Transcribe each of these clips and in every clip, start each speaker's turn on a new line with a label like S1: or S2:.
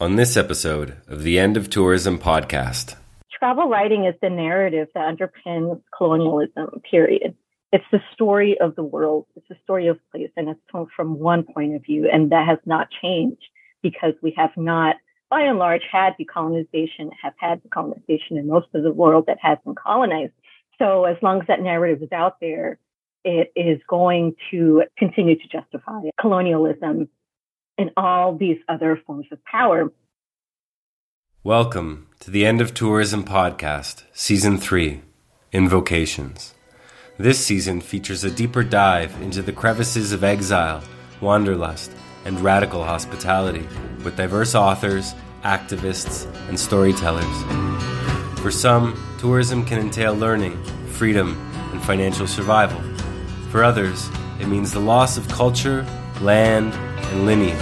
S1: on this episode of the End of Tourism podcast.
S2: Travel writing is the narrative that underpins colonialism, period. It's the story of the world. It's the story of place, and it's told from one point of view, and that has not changed because we have not, by and large, had decolonization, have had decolonization in most of the world that has been colonized. So as long as that narrative is out there, it is going to continue to justify colonialism and all these other forms of power.
S1: Welcome to the End of Tourism podcast, Season 3 Invocations. This season features a deeper dive into the crevices of exile, wanderlust, and radical hospitality with diverse authors, activists, and storytellers. For some, tourism can entail learning, freedom, and financial survival. For others, it means the loss of culture, land, and lineage.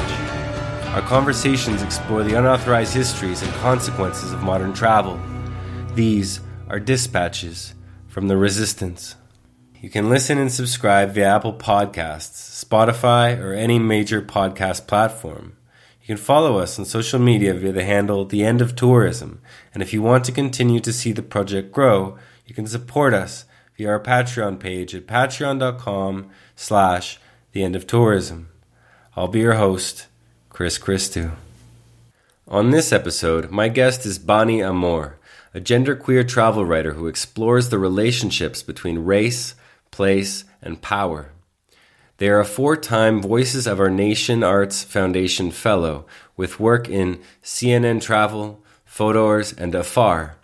S1: Our conversations explore the unauthorized histories and consequences of modern travel. These are dispatches from the resistance. You can listen and subscribe via Apple Podcasts, Spotify, or any major podcast platform. You can follow us on social media via the handle The End of Tourism. And if you want to continue to see the project grow, you can support us via our Patreon page at patreon.com slash The End of Tourism. I'll be your host, Chris Christou. On this episode, my guest is Bani Amor, a genderqueer travel writer who explores the relationships between race, place, and power. They are a four time Voices of Our Nation Arts Foundation Fellow with work in CNN Travel, Fodor's, and Afar,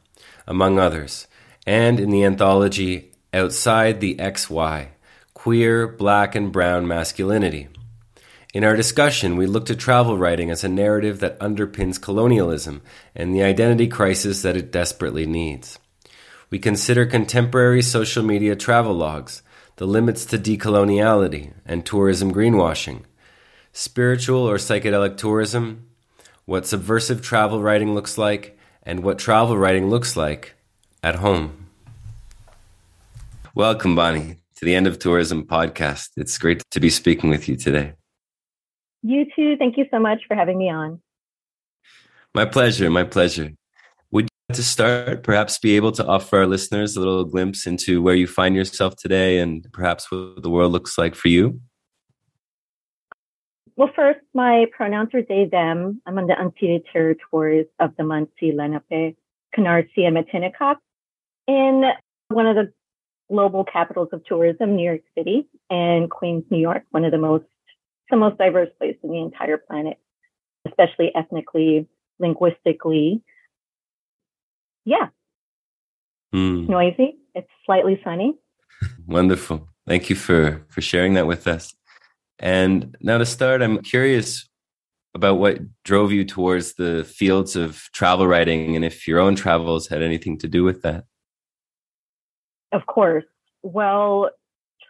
S1: among others, and in the anthology Outside the XY Queer, Black, and Brown Masculinity. In our discussion, we looked at travel writing as a narrative that underpins colonialism and the identity crisis that it desperately needs. We consider contemporary social media travelogues, the limits to decoloniality and tourism greenwashing, spiritual or psychedelic tourism, what subversive travel writing looks like, and what travel writing looks like at home. Welcome, Bani, to the End of Tourism podcast. It's great to be speaking with you today.
S2: You too. Thank you so much for having me on.
S1: My pleasure. My pleasure. Would you like to start, perhaps be able to offer our listeners a little glimpse into where you find yourself today and perhaps what the world looks like for you?
S2: Well, first, my pronouns are they, them. I'm on the unceded territories of the Munsee, Lenape, Canarsie, and Matinecock in one of the global capitals of tourism, New York City, and Queens, New York, one of the most the most diverse place in the entire planet, especially ethnically, linguistically. Yeah. Mm. Noisy. It's slightly sunny.
S1: Wonderful. Thank you for for sharing that with us. And now to start, I'm curious about what drove you towards the fields of travel writing and if your own travels had anything to do with that.
S2: Of course. Well,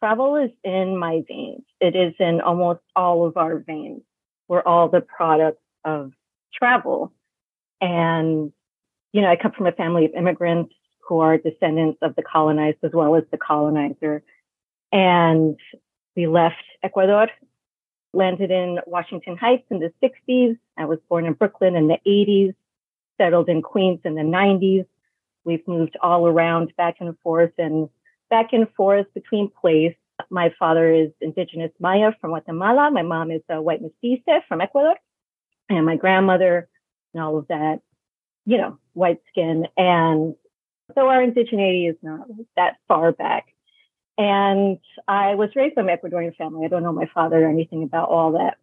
S2: travel is in my veins. It is in almost all of our veins. We're all the products of travel. And, you know, I come from a family of immigrants who are descendants of the colonized as well as the colonizer. And we left Ecuador, landed in Washington Heights in the 60s. I was born in Brooklyn in the 80s, settled in Queens in the 90s. We've moved all around back and forth and back and forth between place. My father is indigenous Maya from Guatemala. My mom is a white mestiza from Ecuador. And my grandmother and all of that, you know, white skin. And so our indigeneity is not that far back. And I was raised by an Ecuadorian family. I don't know my father or anything about all that.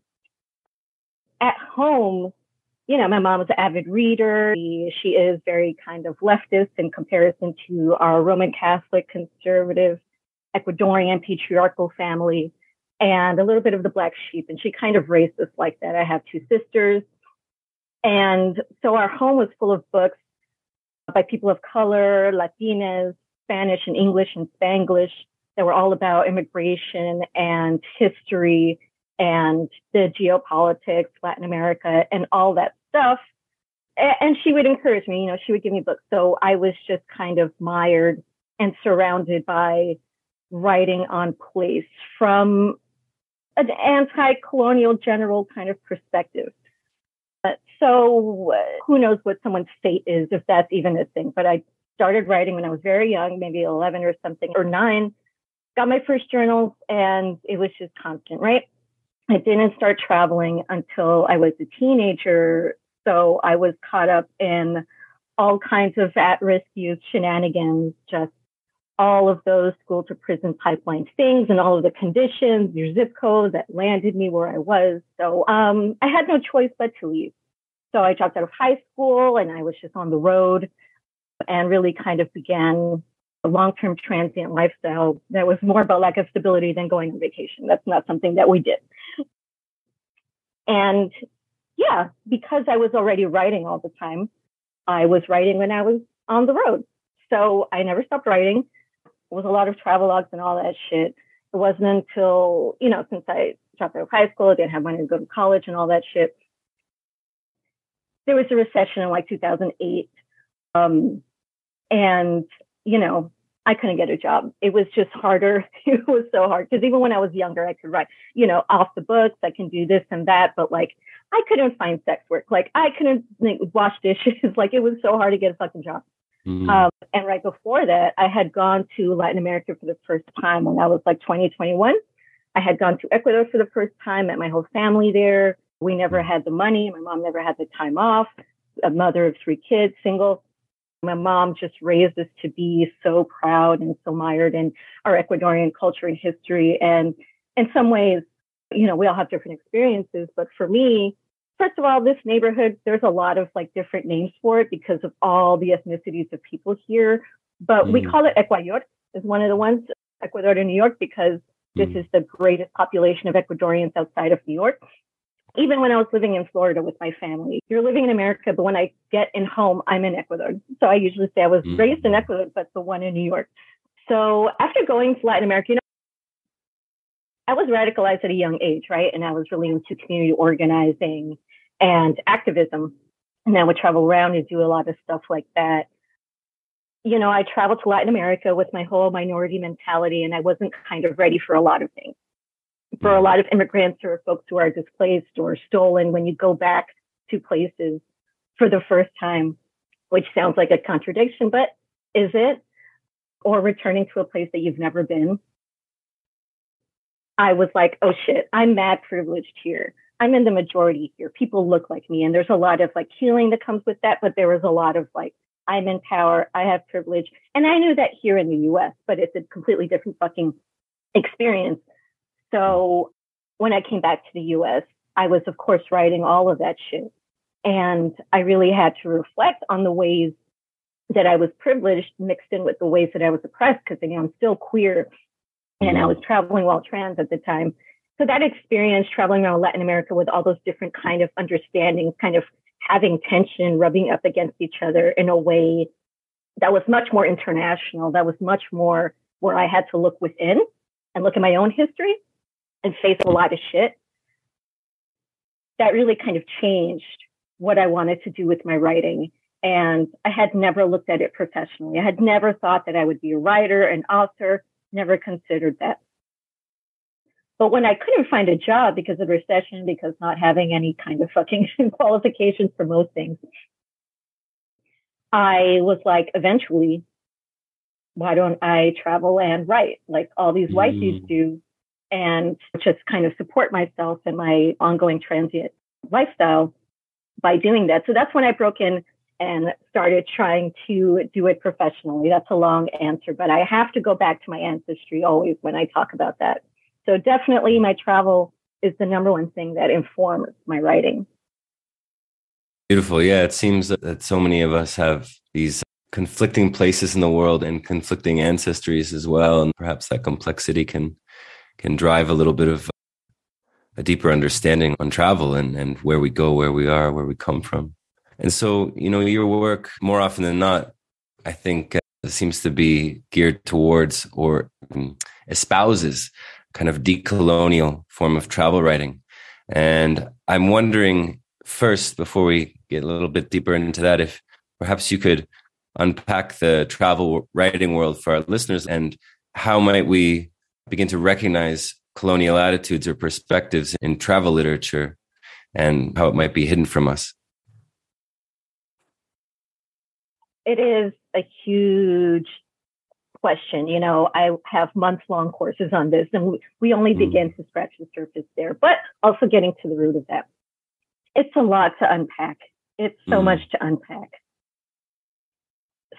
S2: At home, you know, my mom is an avid reader. She is very kind of leftist in comparison to our Roman Catholic conservative Ecuadorian patriarchal family and a little bit of the black sheep. And she kind of raised us like that. I have two sisters. And so our home was full of books by people of color, Latinas, Spanish and English and Spanglish that were all about immigration and history and the geopolitics, Latin America, and all that stuff. And she would encourage me, you know, she would give me books. So I was just kind of mired and surrounded by writing on place from an anti-colonial general kind of perspective. So uh, who knows what someone's fate is, if that's even a thing. But I started writing when I was very young, maybe 11 or something, or nine, got my first journals, and it was just constant, right? I didn't start traveling until I was a teenager. So I was caught up in all kinds of at risk youth shenanigans, just all of those school to prison pipeline things and all of the conditions, your zip code that landed me where I was. So um, I had no choice but to leave. So I dropped out of high school and I was just on the road and really kind of began a long-term transient lifestyle that was more about lack of stability than going on vacation. That's not something that we did. And yeah, because I was already writing all the time, I was writing when I was on the road. So I never stopped writing. It was a lot of travel logs and all that shit. It wasn't until, you know, since I dropped out of high school, I didn't have money to go to college and all that shit. There was a recession in like 2008. Um, and, you know, I couldn't get a job. It was just harder. It was so hard because even when I was younger, I could write, you know, off the books. I can do this and that, but like I couldn't find sex work. Like I couldn't like, wash dishes. like it was so hard to get a fucking job. Mm-hmm. Um, and right before that, I had gone to Latin America for the first time when I was like 20, 21. I had gone to Ecuador for the first time, met my whole family there. We never mm-hmm. had the money. My mom never had the time off. A mother of three kids, single my mom just raised us to be so proud and so mired in our Ecuadorian culture and history. And in some ways, you know, we all have different experiences. But for me, first of all, this neighborhood, there's a lot of like different names for it because of all the ethnicities of people here. But mm. we call it Ecuador is one of the ones, Ecuador in New York, because this mm. is the greatest population of Ecuadorians outside of New York even when I was living in Florida with my family. You're living in America, but when I get in home, I'm in Ecuador. So I usually say I was mm-hmm. raised in Ecuador, but the one in New York. So after going to Latin America, you know, I was radicalized at a young age, right? And I was really into community organizing and activism. And I would travel around and do a lot of stuff like that. You know, I traveled to Latin America with my whole minority mentality, and I wasn't kind of ready for a lot of things for a lot of immigrants or folks who are displaced or stolen when you go back to places for the first time, which sounds like a contradiction, but is it? Or returning to a place that you've never been. I was like, oh shit, I'm mad privileged here. I'm in the majority here. People look like me. And there's a lot of like healing that comes with that, but there was a lot of like, I'm in power, I have privilege. And I knew that here in the US, but it's a completely different fucking experience so when I came back to the US, I was, of course, writing all of that shit. And I really had to reflect on the ways that I was privileged mixed in with the ways that I was oppressed because, you know, I'm still queer and I mm-hmm. was traveling while trans at the time. So that experience traveling around Latin America with all those different kind of understandings, kind of having tension, rubbing up against each other in a way that was much more international, that was much more where I had to look within and look at my own history and face a lot of shit, that really kind of changed what I wanted to do with my writing. And I had never looked at it professionally. I had never thought that I would be a writer, an author, never considered that. But when I couldn't find a job because of recession, because not having any kind of fucking qualifications for most things, I was like, eventually, why don't I travel and write like all these white dudes mm. do? and just kind of support myself and my ongoing transient lifestyle by doing that. So that's when I broke in and started trying to do it professionally. That's a long answer, but I have to go back to my ancestry always when I talk about that. So definitely my travel is the number one thing that informs my writing.
S1: Beautiful. Yeah, it seems that so many of us have these conflicting places in the world and conflicting ancestries as well. And perhaps that complexity can can drive a little bit of a deeper understanding on travel and, and where we go, where we are, where we come from. And so, you know, your work more often than not, I think, uh, seems to be geared towards or um, espouses kind of decolonial form of travel writing. And I'm wondering first, before we get a little bit deeper into that, if perhaps you could unpack the travel writing world for our listeners and how might we begin to recognize colonial attitudes or perspectives in travel literature and how it might be hidden from us?
S2: It is a huge question. You know, I have month long courses on this, and we only mm. begin to scratch the surface there, but also getting to the root of that. It's a lot to unpack. It's so mm. much to unpack.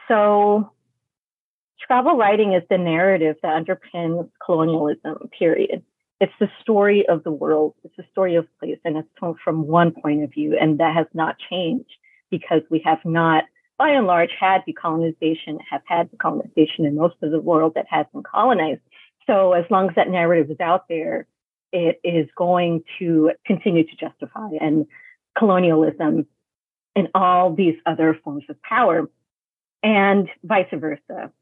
S2: So, travel writing is the narrative that underpins colonialism, period. It's the story of the world. It's the story of place, and it's told from one point of view, and that has not changed because we have not by and large had decolonization, have had decolonization in most of the world that has been colonized. So as long as that narrative is out there, it is going to continue to justify and colonialism and all these other forms of power and vice versa.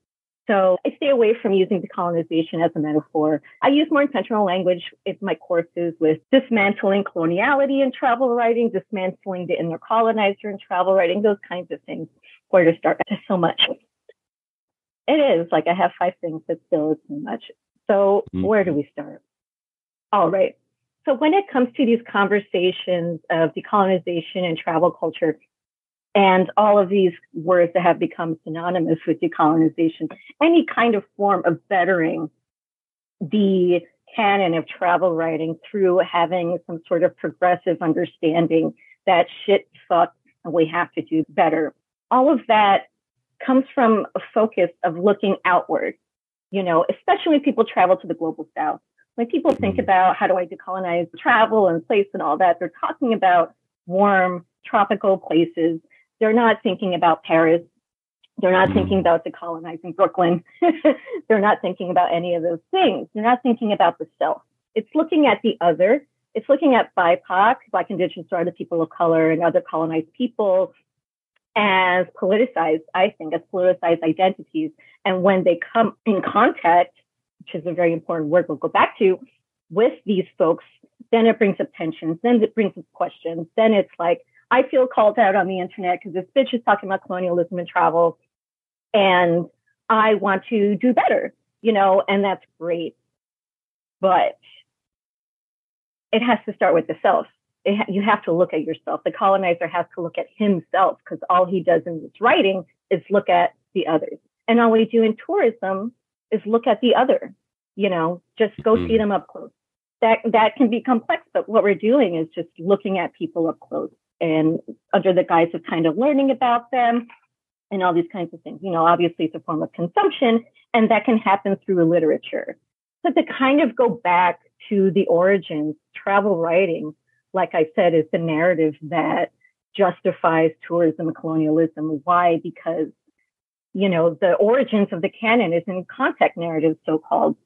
S2: So I stay away from using decolonization as a metaphor. I use more intentional language in my courses with dismantling coloniality in travel writing, dismantling the inner colonizer in travel writing, those kinds of things. Where to start? There's so much. It is like I have five things, but still it's too much. So mm-hmm. where do we start? All right. So when it comes to these conversations of decolonization and travel culture, and all of these words that have become synonymous with decolonization, any kind of form of bettering the canon of travel writing through having some sort of progressive understanding that shit sucks and we have to do better. All of that comes from a focus of looking outward, you know, especially when people travel to the global south. When people think mm-hmm. about how do I decolonize travel and place and all that, they're talking about warm tropical places they're not thinking about Paris. They're not mm thinking about decolonizing Brooklyn. They're not thinking about any of those things. They're not thinking about the self. It's looking at the other. It's looking at BIPOC, Black, Indigenous, or other people of color, and other colonized people as politicized, I think, as politicized identities. And when they come in contact, which is a very important word we'll go back to, with these folks, then it brings up tensions, then it brings up questions. Then it's like, I feel called out on the internet because this bitch is talking about colonialism and travel, and I want to do better, you know, and that's great. But it has to start with the self. Ha- you have to look at yourself. The colonizer has to look at himself because all he does in his writing is look at the others. And all we do in tourism is look at the other, you know, just go mm. see them up close. That, that can be complex, but what we're doing is just looking at people up close and under the guise of kind of learning about them and all these kinds of things. You know, obviously it's a form of consumption and that can happen through literature. But to kind of go back to the origins, travel writing, like I said, is the narrative that justifies tourism and colonialism. Why? Because, you know, the origins of the canon is in contact narrative, so-called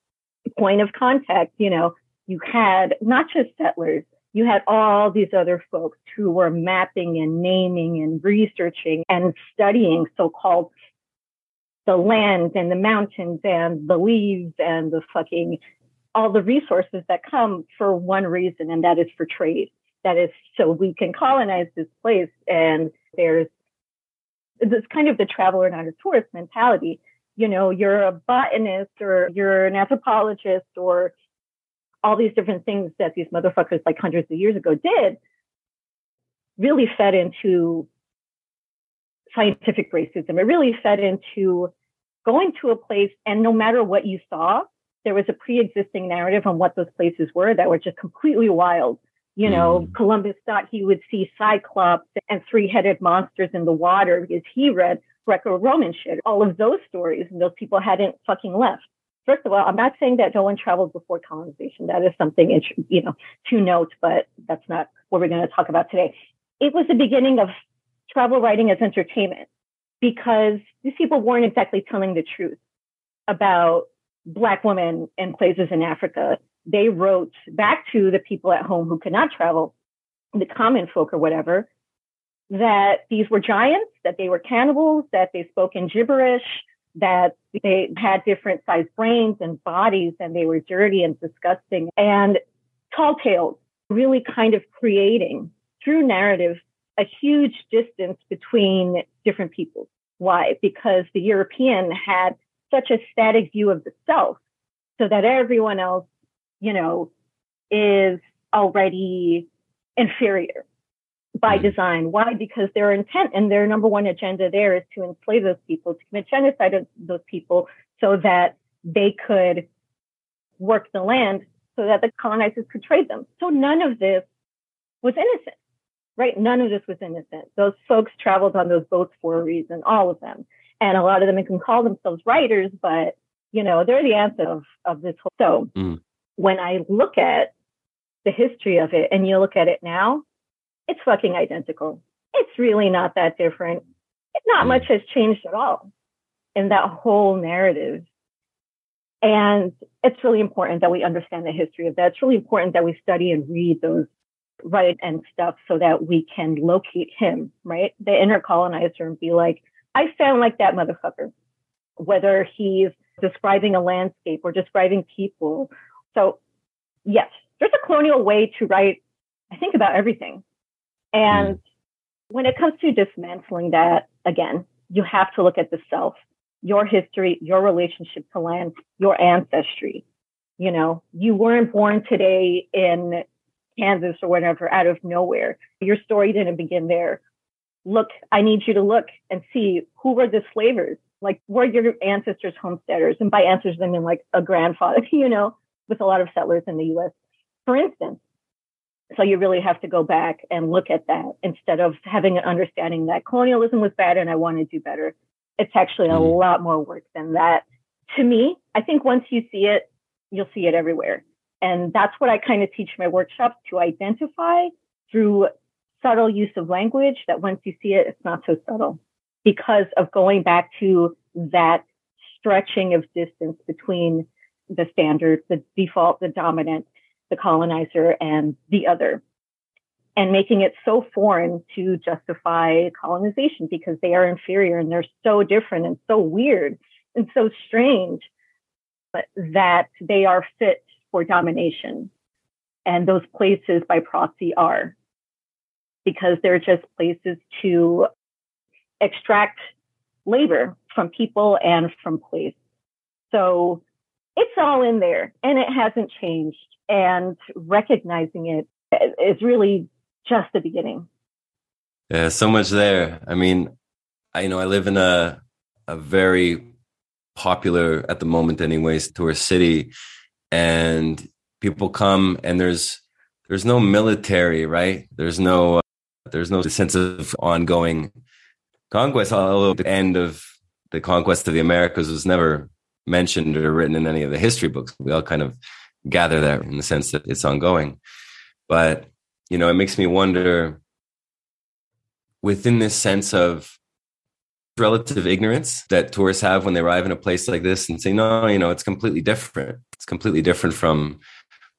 S2: point of contact. You know, you had not just settlers, you had all these other folks who were mapping and naming and researching and studying so-called the land and the mountains and the leaves and the fucking all the resources that come for one reason, and that is for trade. That is so we can colonize this place. And there's this kind of the traveler, not a tourist mentality. You know, you're a botanist or you're an anthropologist or all these different things that these motherfuckers like hundreds of years ago did really fed into scientific racism. It really fed into going to a place and no matter what you saw, there was a pre-existing narrative on what those places were that were just completely wild. You know, mm. Columbus thought he would see cyclops and three-headed monsters in the water because he read Greco-Roman shit. All of those stories and those people hadn't fucking left first of all, I'm not saying that no one traveled before colonization. That is something, you know, to note, but that's not what we're going to talk about today. It was the beginning of travel writing as entertainment because these people weren't exactly telling the truth about Black women in places in Africa. They wrote back to the people at home who could not travel, the common folk or whatever, that these were giants, that they were cannibals, that they spoke in gibberish, that they had different sized brains and bodies and they were dirty and disgusting and tall tales, really kind of creating through narrative a huge distance between different peoples. Why? Because the European had such a static view of the self so that everyone else, you know, is already inferior. by mm-hmm. design. Why? Because their intent and their number one agenda there is to enslave those people, to commit genocide of those people so that they could work the land so that the colonizers could trade them. So none of this was innocent, right? None of this was innocent. Those folks traveled on those boats for a reason, all of them. And a lot of them can call themselves writers, but you know, they're the answer of, of this whole. So mm. when I look at the history of it and you look at it now, it's fucking identical. It's really not that different. Not mm. much has changed at all in that whole narrative. And it's really important that we understand the history of that. It's really important that we study and read those right and stuff so that we can locate him, right? The inner colonizer and be like, I sound like that motherfucker, whether he's describing a landscape or describing people. So yes, there's a colonial way to write, I think about everything. And mm. when it comes to dismantling that, again, you have to look at the self, your history, your relationship to land, your ancestry. You know, you weren't born today in Kansas or whatever out of nowhere. Your story didn't begin there. Look, I need you to look and see who were the slavers. Like, were your ancestors homesteaders? And by ancestors, I mean like a grandfather, you know, with a lot of settlers in the US, for instance. So you really have to go back and look at that instead of having an understanding that colonialism was bad and I want to do better. It's actually a mm. lot more work than that. To me, I think once you see it, you'll see it everywhere. And that's what I kind of teach my workshops to identify through subtle use of language that once you see it, it's not so subtle because of going back to that stretching of distance between the standard, the default, the dominant, the colonizer, and the other, and making it so foreign to justify colonization because they are inferior and they're so different and so weird and so strange that they are fit for domination. And those places by proxy are because they're just places to extract labor from people and from place. So it's all in there and it hasn't changed. And recognizing it is really just the beginning.
S1: Yeah, so much there. I mean, I you know I live in a a very popular at the moment, anyways, tourist city, and people come and there's there's no military, right? There's no there's no sense of ongoing conquest, although the end of the conquest of the Americas was never mentioned or written in any of the history books. We all kind of gather that in the sense that it's ongoing. But, you know, it makes me wonder within this sense of relative ignorance that tourists have when they arrive in a place like this and say, no, you know, it's completely different. It's completely different from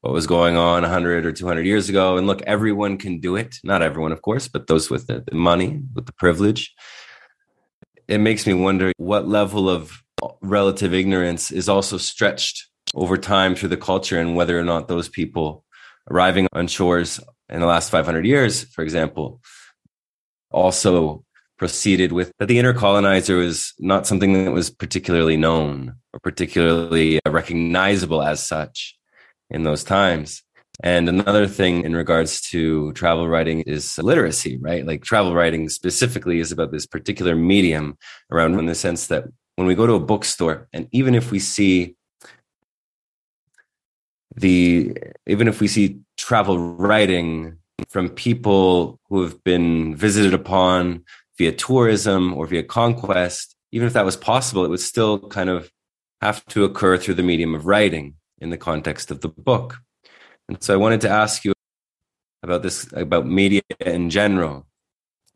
S1: what was going on 100 or 200 years ago. And look, everyone can do it. Not everyone, of course, but those with the, the money, with the privilege it makes me wonder what level of relative ignorance is also stretched over time through the culture and whether or not those people arriving on shores in the last 500 years, for example, also proceeded with that the inner colonizer was not something that was particularly known or particularly recognizable as such in those times. And another thing in regards to travel writing is literacy, right? Like travel writing specifically is about this particular medium around in the sense that when we go to a bookstore and even if we see the even if we see travel writing from people who have been visited upon via tourism or via conquest, even if that was possible, it would still kind of have to occur through the medium of writing in the context of the book. And so I wanted to ask you about this, about media in general.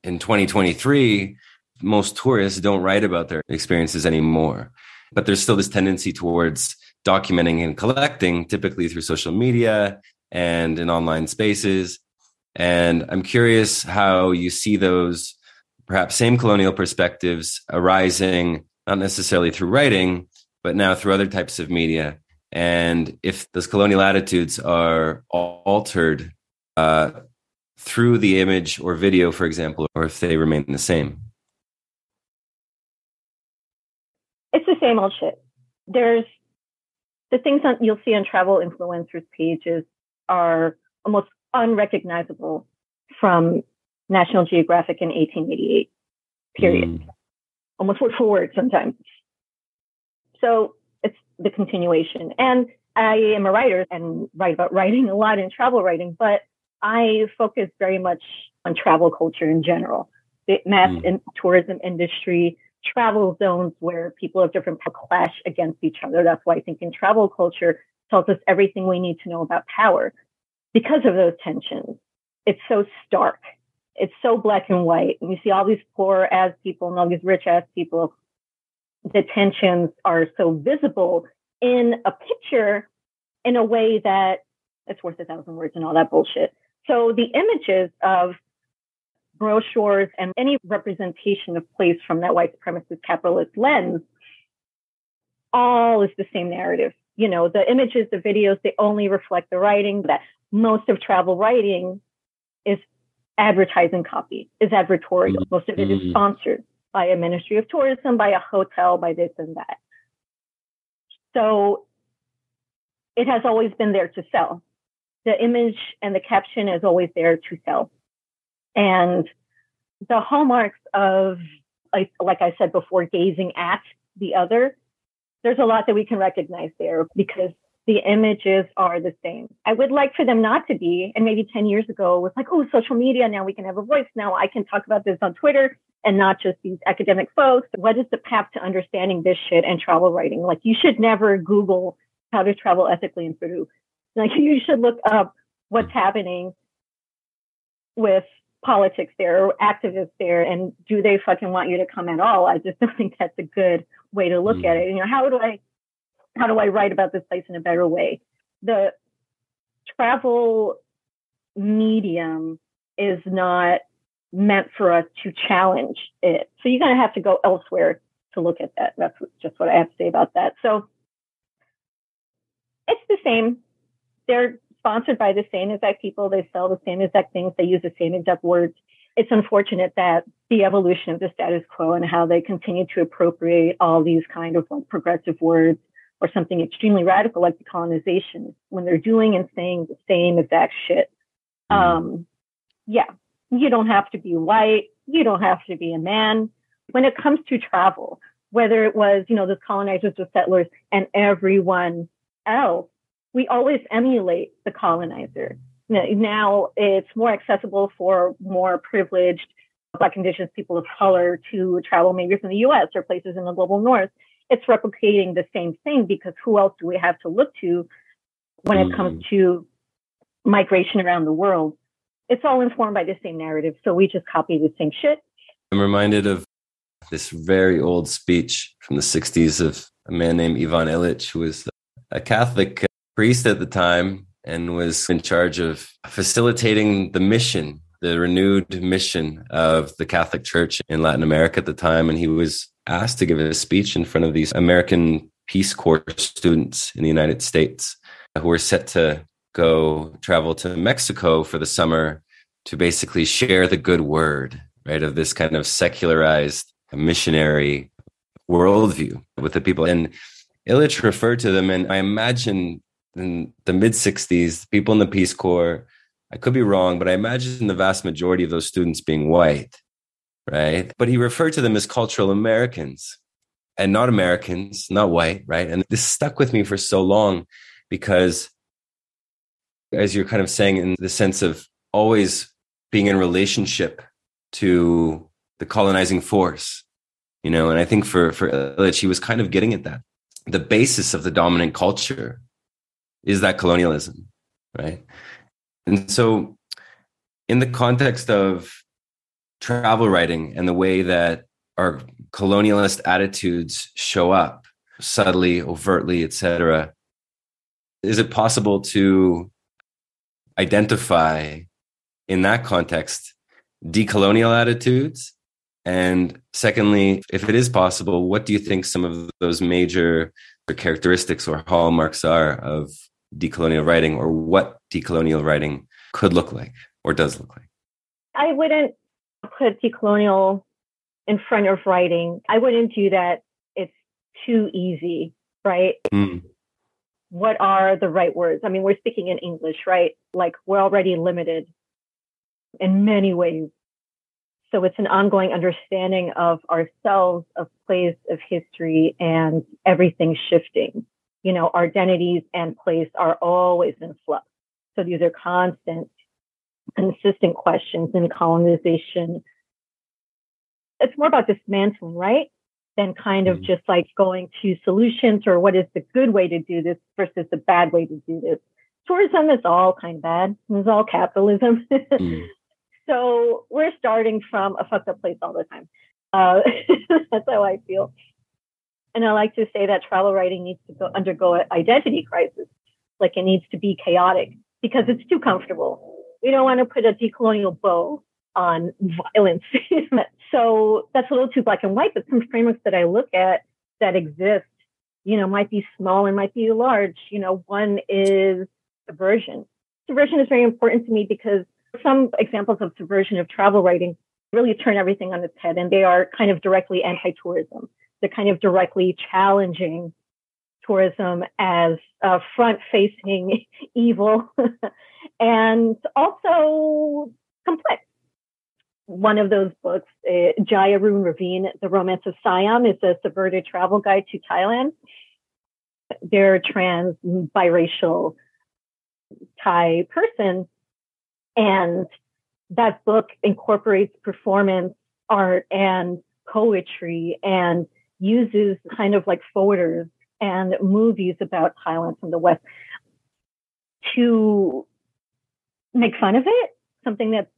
S1: In 2023, most tourists don't write about their experiences anymore, but there's still this tendency towards documenting and collecting, typically through social media and in online spaces. And I'm curious how you see those perhaps same colonial perspectives arising, not necessarily through writing, but now through other types of media and if those colonial attitudes are altered uh, through the image or video, for example, or if they remain the same.
S2: It's the same old shit. There's the things that you'll see on travel influencers pages are almost unrecognizable from National Geographic in 1888. Period. Mm. Almost word for word sometimes. So the continuation. And I am a writer and write about writing a lot in travel writing, but I focus very much on travel culture in general, the mass mm. and tourism industry, travel zones where people of different clash against each other. That's why I think in travel culture tells us everything we need to know about power because of those tensions. It's so stark. It's so black and white. And you see all these poor ass people and all these rich ass people. The tensions are so visible in a picture in a way that it's worth a thousand words and all that bullshit. So the images of brochures and any representation of place from that white supremacist capitalist lens, all is the same narrative. You know, the images, the videos, they only reflect the writing that most of travel writing is advertising copy, is advertorial. Mm-hmm. Most of it is mm-hmm. sponsored by a ministry of tourism, by a hotel, by this and that. So it has always been there to sell. The image and the caption is always there to sell. And the hallmarks of, like, like I said before, gazing at the other, there's a lot that we can recognize there because the images are the same. I would like for them not to be. And maybe 10 years ago, it was like, oh, social media, now we can have a voice. Now I can talk about this on Twitter and not just these academic folks. What is the path to understanding this shit and travel writing? Like, you should never Google how to travel ethically in Peru. Like, you should look up what's happening with politics there or activists there and do they fucking want you to come at all? I just don't think that's a good way to look mm. at it. You know, how do I how do I write about this place in a better way? The travel medium is not meant for us to challenge it. So you're going to have to go elsewhere to look at that. That's just what I have to say about that. So it's the same. They're sponsored by the same exact people. They sell the same exact things. They use the same exact words. It's unfortunate that the evolution of the status quo and how they continue to appropriate all these kind of like progressive words or something extremely radical like decolonization when they're doing and saying the same exact shit. Mm-hmm. Um, yeah, you don't have to be white. You don't have to be a man. When it comes to travel, whether it was, you know, the colonizers, the settlers, and everyone else, we always emulate the colonizer. Now it's more accessible for more privileged Black Indigenous people of color to travel maybe from the US or places in the global north. It's replicating the same thing because who else do we have to look to when it comes mm. to migration around the world? It's all informed by the same narrative. So we just copy the same shit.
S1: I'm reminded of this very old speech from the 60s of a man named Ivan Illich, who was a Catholic priest at the time and was in charge of facilitating the mission, the renewed mission of the Catholic Church in Latin America at the time. And he was asked to give a speech in front of these American Peace Corps students in the United States who were set to go travel to Mexico for the summer to basically share the good word, right, of this kind of secularized missionary worldview with the people. And Illich referred to them, and I imagine in the mid 60s, people in the Peace Corps, I could be wrong, but I imagine the vast majority of those students being white, right? But he referred to them as cultural Americans and not Americans, not white, right? And this stuck with me for so long because, as you're kind of saying, in the sense of always being in relationship to the colonizing force, you know, and I think for, for Illich, he was kind of getting at that. The basis of the dominant culture is that colonialism, right? And so, in the context of travel writing and the way that our colonialist attitudes show up subtly, overtly, etc., is it possible to identify in that context decolonial attitudes? And secondly, if it is possible, what do you think some of those major characteristics or hallmarks are of decolonial writing or what decolonial writing could look like or does look like?
S2: I wouldn't put decolonial in front of writing. I wouldn't do that. It's too easy, right? Mm. What are the right words? I mean, we're speaking in English, right? Like we're already limited in many ways So it's an ongoing understanding of ourselves, of place, of history, and everything shifting. You know, our identities and place are always in flux. So these are constant, consistent questions in colonization. It's more about dismantling, right? Than kind of mm-hmm. just like going to solutions or what is the good way to do this versus the bad way to do this. Tourism is all kind of bad. It's all capitalism. mm. So we're starting from a fucked up place all the time. Uh, that's how I feel. And I like to say that travel writing needs to go, undergo an identity crisis. Like it needs to be chaotic because it's too comfortable. We don't want to put a decolonial bow on violence. Hmm. so that's a little too black and white, but some frameworks that I look at that exist, you know, might be small and might be large. You know, one is subversion. Subversion is very important to me because some examples of subversion of travel writing really turn everything on its head and they are kind of directly anti-tourism. They're kind of directly challenging tourism as a front-facing evil and also complex. One of those books, uh, Arun Ravine, The Romance of Siam, is a subverted travel guide to Thailand. They're trans, biracial Thai person and that book incorporates performance art and poetry and uses kind of like photos and movies about Thailand from the West to make fun of it. Something that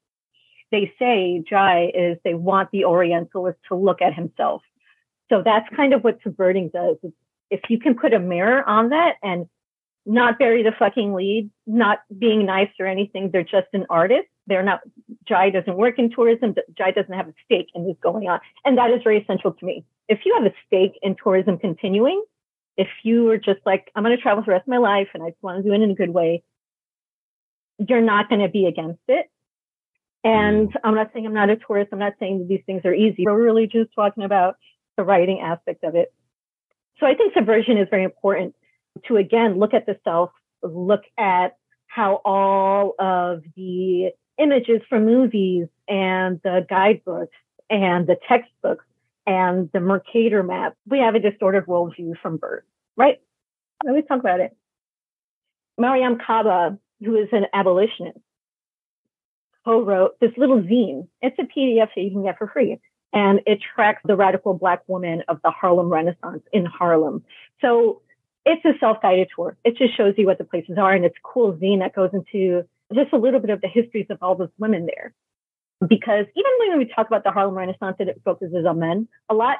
S2: they say, Jai, is they want the Orientalist to look at himself. So that's kind of what subverting does. If you can put a mirror on that and not bury the fucking lead, not being nice or anything. They're just an artist. They're not, Jai doesn't work in tourism. Jai doesn't have a stake in this going on. And that is very essential to me. If you have a stake in tourism continuing, if you were just like, I'm going to travel the rest of my life and I just want to do it in a good way, you're not going to be against it. And mm. I'm not saying I'm not a tourist. I'm not saying that these things are easy. We're really just talking about the writing aspect of it. So I think subversion is very important to again look at the self, look at how all of the images from movies and the guidebooks and the textbooks and the Mercator map, we have a distorted worldview from birth, right? I always talk about it. Mariame Kaba, who is an abolitionist, co-wrote this little zine. It's a PDF that you can get for free. And it tracks the radical black woman of the Harlem Renaissance in Harlem. So it's a self-guided tour. It just shows you what the places are, and it's cool zine that goes into just a little bit of the histories of all those women there. Because even when we talk about the Harlem Renaissance, it focuses on men a lot,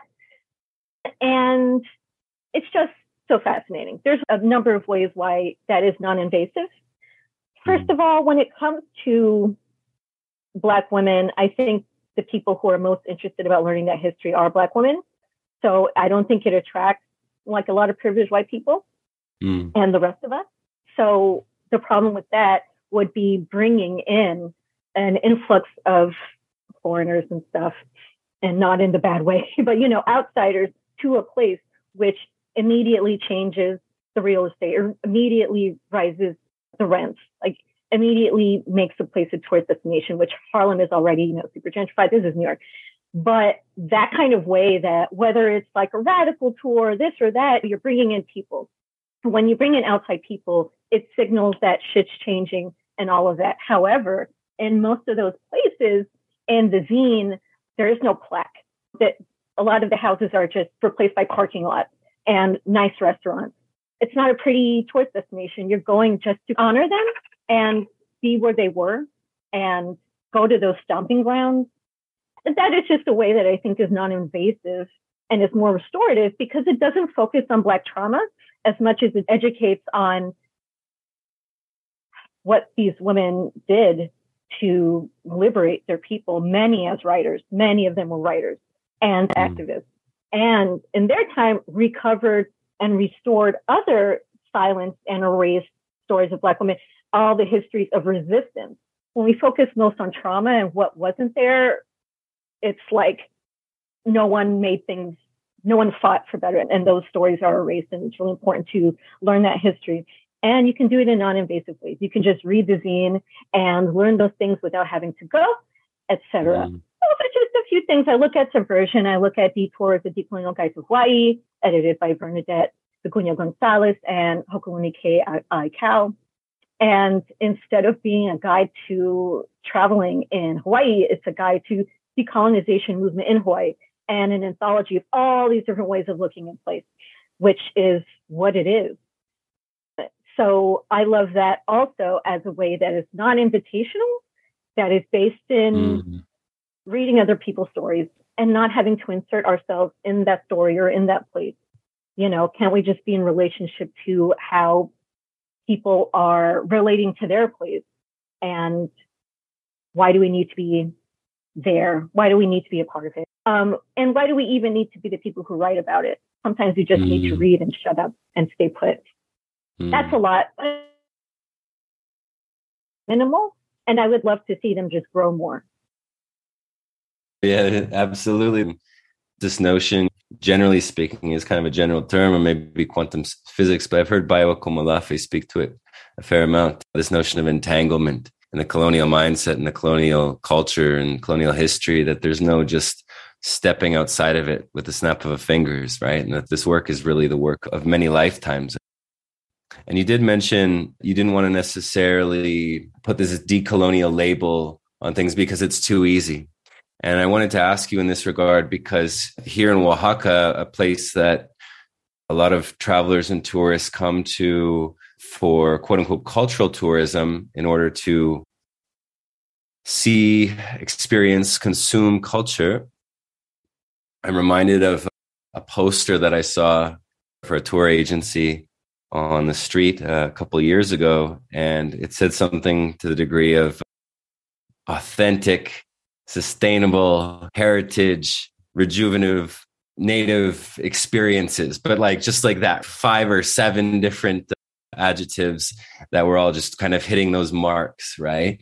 S2: and it's just so fascinating. There's a number of ways why that is non-invasive. First of all, when it comes to Black women, I think the people who are most interested about learning that history are Black women. So I don't think it attracts like a lot of privileged white people mm. and the rest of us. So the problem with that would be bringing in an influx of foreigners and stuff, and not in the bad way, but you know, outsiders to a place which immediately changes the real estate or immediately rises the rents, like immediately makes the place a tourist destination, which Harlem is already, you know, super gentrified. This is New York. But that kind of way that whether it's like a radical tour, this or that, you're bringing in people. When you bring in outside people, it signals that shit's changing and all of that. However, in most of those places in the zine, there is no plaque. That a lot of the houses are just replaced by parking lots and nice restaurants. It's not a pretty tourist destination. You're going just to honor them and see where they were and go to those stomping grounds that is just a way that I think is non-invasive and is more restorative because it doesn't focus on Black trauma as much as it educates on what these women did to liberate their people, many as writers, many of them were writers and mm. activists, and in their time recovered and restored other silenced and erased stories of Black women, all the histories of resistance. When we focus most on trauma and what wasn't there, it's like no one made things no one fought for better and those stories are erased and it's really important to learn that history and you can do it in non-invasive ways you can just read the zine and learn those things without having to go etc mm. Well, just a few things. I look at Subversion. I look at Detours, the Decolonial Guide to Hawaii, edited by Bernadette Vicuña Gonzalez and Hokulani K. Aikau. And instead of being a guide to traveling in Hawaii, it's a guide to decolonization movement in Hawaii and an anthology of all these different ways of looking at place, which is what it is. So I love that also as a way that is non invitational, that is based in mm-hmm. Reading other people's stories and not having to insert ourselves in that story or in that place. You know, can't we just be in relationship to how people are relating to their place? And why do we need to be there? Why do we need to be a part of it? Um, and why do we even need to be the people who write about it? Sometimes we just mm. need to mm. read and shut up and stay put. Mm. That's a lot. Minimal. And I would love to see them just grow more.
S1: Yeah, absolutely. This notion, generally speaking, is kind of a general term or maybe quantum physics, but I've heard Bayo Akomolafe speak to it a fair amount. This notion of entanglement and the colonial mindset and the colonial culture and colonial history that there's no just stepping outside of it with the snap of a fingers, right? And that this work is really the work of many lifetimes. And you did mention you didn't want to necessarily put this decolonial label on things because it's too easy. And I wanted to ask you in this regard because here in Oaxaca, a place that a lot of travelers and tourists come to for quote unquote cultural tourism in order to see, experience, consume culture. I'm reminded of a poster that I saw for a tour agency on the street uh, a couple years ago, and it said something to the degree of authentic, sustainable, heritage, rejuvenative, native experiences, but like just like that, five or seven different adjectives that were all just kind of hitting those marks, right?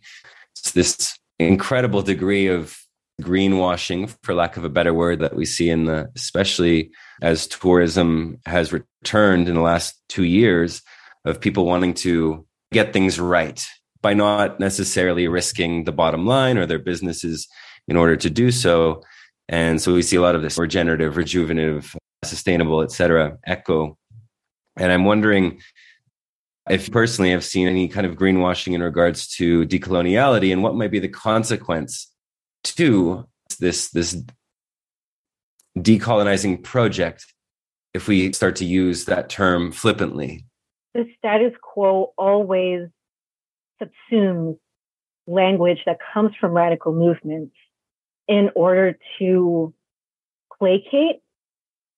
S1: It's this incredible degree of greenwashing, for lack of a better word, that we see in the, especially as tourism has returned in the last two years, of people wanting to get things right by not necessarily risking the bottom line or their businesses in order to do so. And so we see a lot of this regenerative, rejuvenative, sustainable, etc. echo. And I'm wondering if personally I've seen any kind of greenwashing in regards to decoloniality and what might be the consequence to this this decolonizing project if we start to use that term flippantly
S2: the status quo always subsumes language that comes from radical movements in order to placate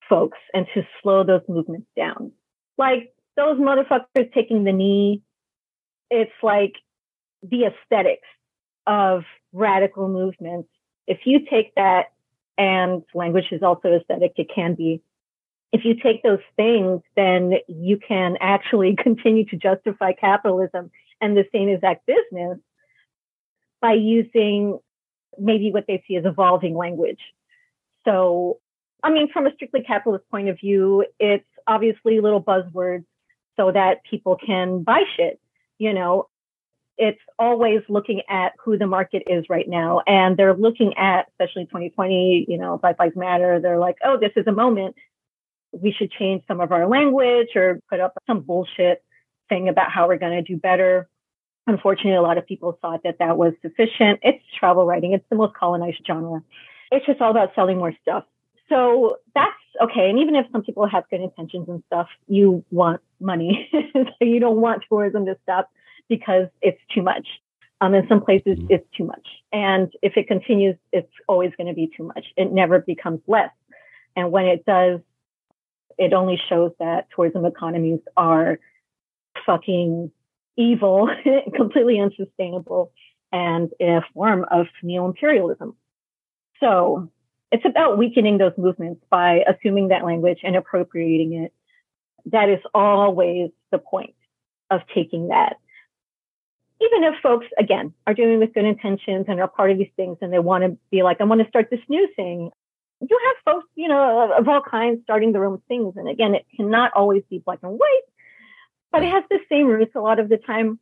S2: folks and to slow those movements down like those motherfuckers taking the knee, it's like the aesthetics of radical movements. If you take that, and language is also aesthetic, it can be. If you take those things, then you can actually continue to justify capitalism and the same exact business by using maybe what they see as evolving language. So, I mean, from a strictly capitalist point of view, it's obviously little buzzwords so that people can buy shit. You know, it's always looking at who the market is right now. And they're looking at, especially 2020, you know, Black Lives Matter. They're like, oh, this is a moment. We should change some of our language or put up some bullshit thing about how we're going to do better. Unfortunately, a lot of people thought that that was sufficient. It's travel writing. It's the most colonized genre. It's just all about selling more stuff. So that's okay. And even if some people have good intentions and stuff, you want money. so you don't want tourism to stop because it's too much. Um, in some places, mm-hmm. it's too much. And if it continues, it's always going to be too much. It never becomes less. And when it does, it only shows that tourism economies are fucking evil, completely unsustainable, and a form of neo imperialism. So it's about weakening those movements by assuming that language and appropriating it. That is always the point of taking that. Even if folks, again, are doing with good intentions and are part of these things and they want to be like, I want to start this new thing. You have folks, you know, of all kinds starting their own things. And again, it cannot always be black and white, but it has the same roots a lot of the time.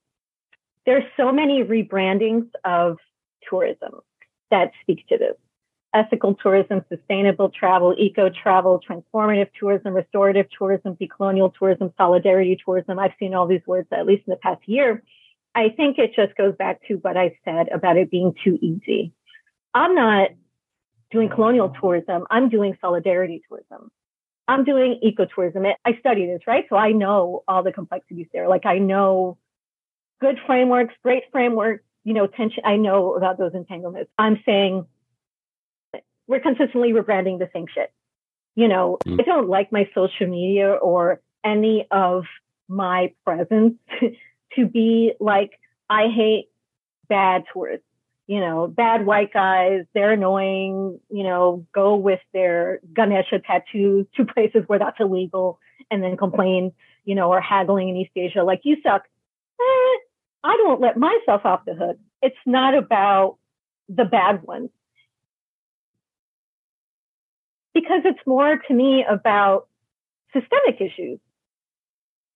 S2: There's so many rebrandings of tourism that speak to this ethical tourism, sustainable travel, eco travel, transformative tourism, restorative tourism, decolonial tourism, solidarity tourism. I've seen all these words at least in the past year. I think it just goes back to what I said about it being too easy. I'm not doing colonial tourism. I'm doing solidarity tourism. I'm doing ecotourism. I study this, right? So I know all the complexities there. Like I know good frameworks, great frameworks, you know, tension. I know about those entanglements. I'm saying we're consistently rebranding the same shit. You know, mm. I don't like my social media or any of my presence to be like, I hate bad tourists you know, bad white guys, they're annoying, you know, go with their Ganesha tattoos to places where that's illegal and then complain, you know, or haggling in East Asia like you suck. Eh, I don't let myself off the hook. It's not about the bad ones. Because it's more to me about systemic issues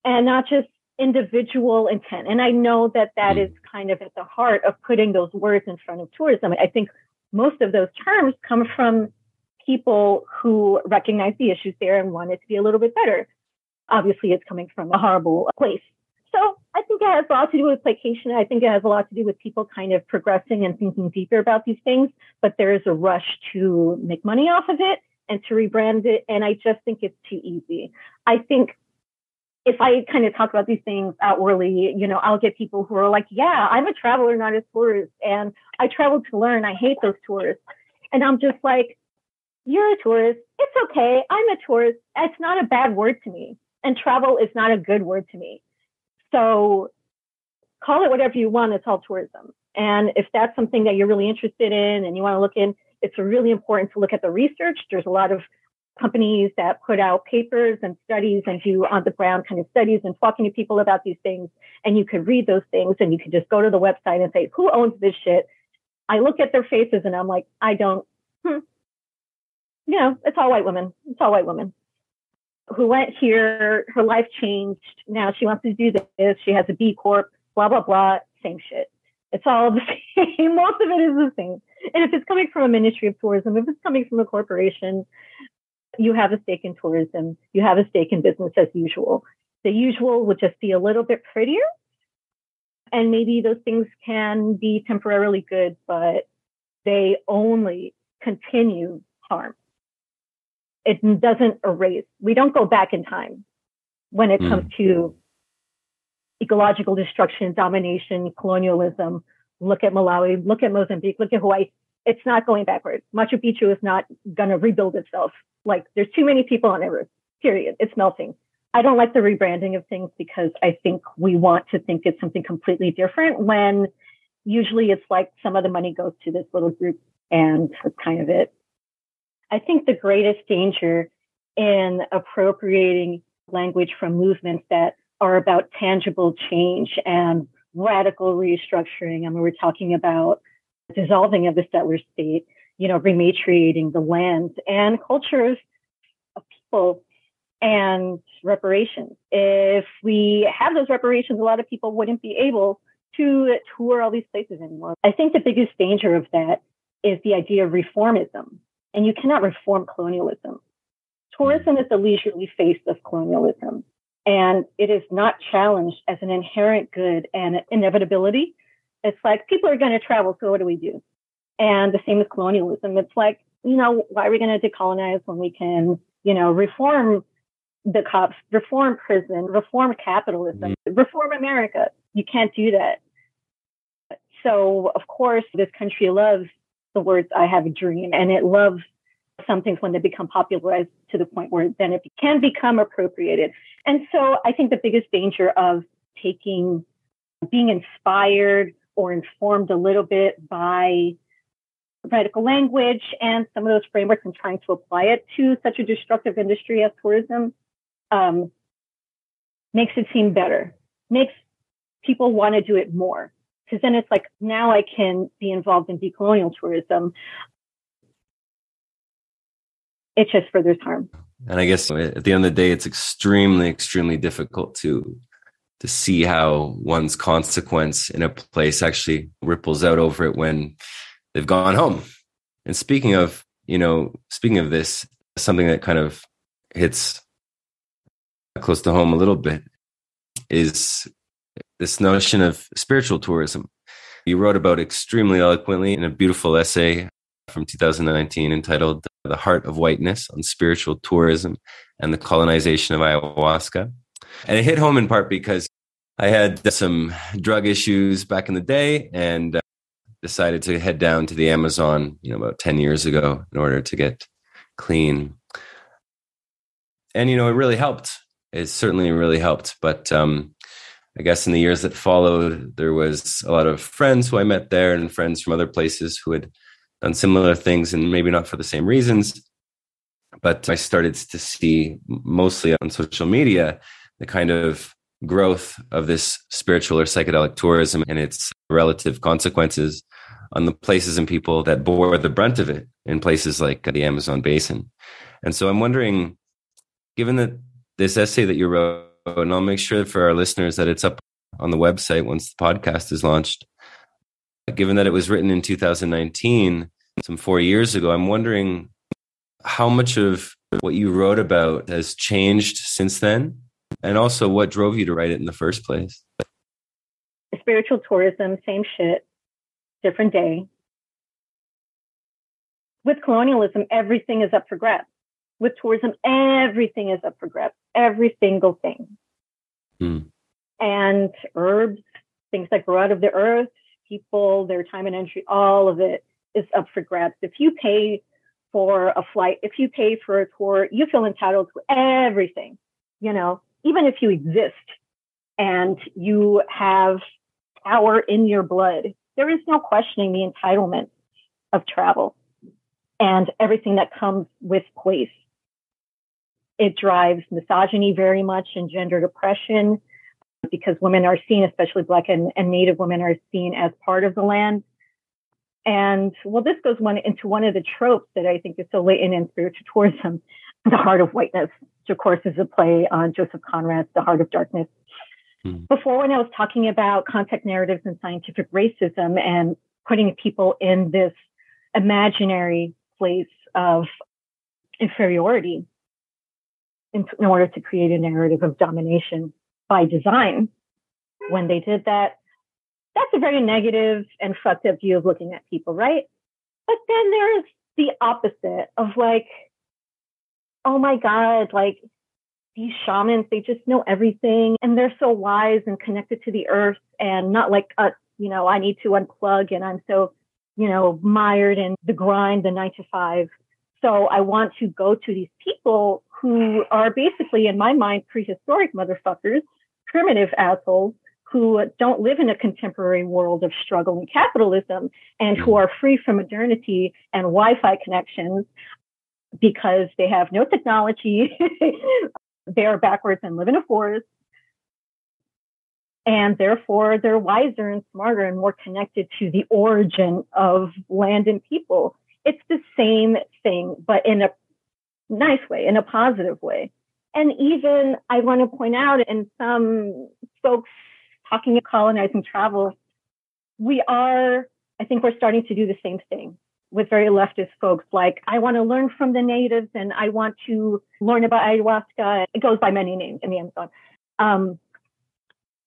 S2: and not just individual intent. And I know that that is mm. kind of at the heart of putting those words in front of tourism. I think most of those terms come from people who recognize the issues there and want it to be a little bit better. Obviously, it's coming from a horrible place. So I think it has a lot to do with placation. I think it has a lot to do with people kind of progressing and thinking deeper about these things. But there is a rush to make money off of it and to rebrand it. And I just think it's too easy. I think if I kind of talk about these things outwardly, you know, I'll get people who are like, yeah, I'm a traveler, not a tourist. And I travel to learn. I hate those tourists. And I'm just like, you're a tourist. It's okay. I'm a tourist. It's not a bad word to me. And travel is not a good word to me. So call it whatever you want. It's all tourism. And if that's something that you're really interested in and you want to look in, it's really important to look at the research. There's a lot of companies that put out papers and studies and do on the ground kind of studies and talking to people about these things. And you could read those things and you could just go to the website and say, who owns this shit? I look at their faces and I'm like, I don't, hmm. You know, it's all white women. It's all white women who went here. Her life changed. Now she wants to do this. She has a B Corp, blah, blah, blah. Same shit. It's all the same. Most of it is the same. And if it's coming from a ministry of tourism, if it's coming from a corporation, you have a stake in tourism, you have a stake in business as usual. The usual would just be a little bit prettier. And maybe those things can be temporarily good, but they only continue harm. It doesn't erase. We don't go back in time when it mm. comes to ecological destruction, domination, colonialism. Look at Malawi, look at Mozambique, look at Hawaii. It's not going backwards. Machu Picchu is not going to rebuild itself like there's too many people on every period. It's melting. I don't like the rebranding of things because I think we want to think it's something completely different when usually it's like some of the money goes to this little group and that's kind of it. I think the greatest danger in appropriating language from movements that are about tangible change and radical restructuring. I mean, we're talking about dissolving of the settler state you know, rematriating the lands and cultures of people and reparations. If we have those reparations, a lot of people wouldn't be able to tour all these places anymore. I think the biggest danger of that is the idea of reformism. And you cannot reform colonialism. Tourism is the leisurely face of colonialism. And it is not challenged as an inherent good and inevitability. It's like people are going to travel, so what do we do? And the same with colonialism. It's like, you know, why are we going to decolonize when we can, you know, reform the cops, reform prison, reform capitalism, mm-hmm. reform America? You can't do that. So, of course, this country loves the words I have a dream and it loves some things when they become popularized to the point where then it can become appropriated. And so I think the biggest danger of taking, being inspired or informed a little bit by radical language and some of those frameworks and trying to apply it to such a destructive industry as tourism um, makes it seem better, makes people want to do it more. Because then it's like, now I can be involved in decolonial tourism. It just furthers harm.
S1: And I guess at the end of the day, it's extremely, extremely difficult to to see how one's consequence in a place actually ripples out over it when they've gone home And speaking of, you know, speaking of this, something that kind of hits close to home a little bit is this notion of spiritual tourism. You wrote about extremely eloquently in a beautiful essay from 2019 entitled The Heart of Whiteness on Spiritual Tourism and the Colonization of Ayahuasca. And it hit home in part because I had some drug issues back in the day and uh, decided to head down to the Amazon, you know, about 10 years ago in order to get clean. And, you know, it really helped. It certainly really helped. But um, I guess in the years that followed, there was a lot of friends who I met there and friends from other places who had done similar things and maybe not for the same reasons. But I started to see mostly on social media the kind of growth of this spiritual or psychedelic tourism and its relative consequences on the places and people that bore the brunt of it in places like the Amazon basin. And so I'm wondering, given that this essay that you wrote, and I'll make sure for our listeners that it's up on the website once the podcast is launched, given that it was written in 2019, some four years ago, I'm wondering how much of what you wrote about has changed since then? And also what drove you to write it in the first place?
S2: Spiritual tourism same shit different day. With colonialism everything is up for grabs. With tourism everything is up for grabs. Every single thing. Hmm. and herbs things that grow out of the earth people their time and energy all of it is up for grabs. If you pay for a flight if you pay for a tour you feel entitled to everything you know even if you exist and you have power in your blood, there is no questioning the entitlement of travel and everything that comes with place. It drives misogyny very much and gender depression because women are seen, especially Black and, and Native women, are seen as part of the land. And well, this goes one into one of the tropes that I think is so latent in spiritual tourism, the heart of whiteness which of course is a play on Joseph Conrad's The Heart of Darkness. Hmm. Before, when I was talking about contact narratives and scientific racism and putting people in this imaginary place of inferiority in, in order to create a narrative of domination by design, when they did that, that's a very negative and fucked up view of looking at people, right? But then there's the opposite of like, oh my God, like these shamans, they just know everything and they're so wise and connected to the earth and not like us, you know, I need to unplug and I'm so, you know, mired in the grind, the nine to five. So I want to go to these people who are basically, in my mind, prehistoric motherfuckers, primitive assholes who don't live in a contemporary world of struggle and capitalism and who mm. are free from modernity and Wi-Fi connections because they have no technology. they are backwards and live in a forest. And therefore, they're wiser and smarter and more connected to the origin of land and people. It's the same thing, but in a nice way, in a positive way. And even I want to point out in some folks talking colonizing travel, we are, I think we're starting to do the same thing with very leftist folks like i want to learn from the natives and i want to learn about ayahuasca. It goes by many names in the amazon. Um,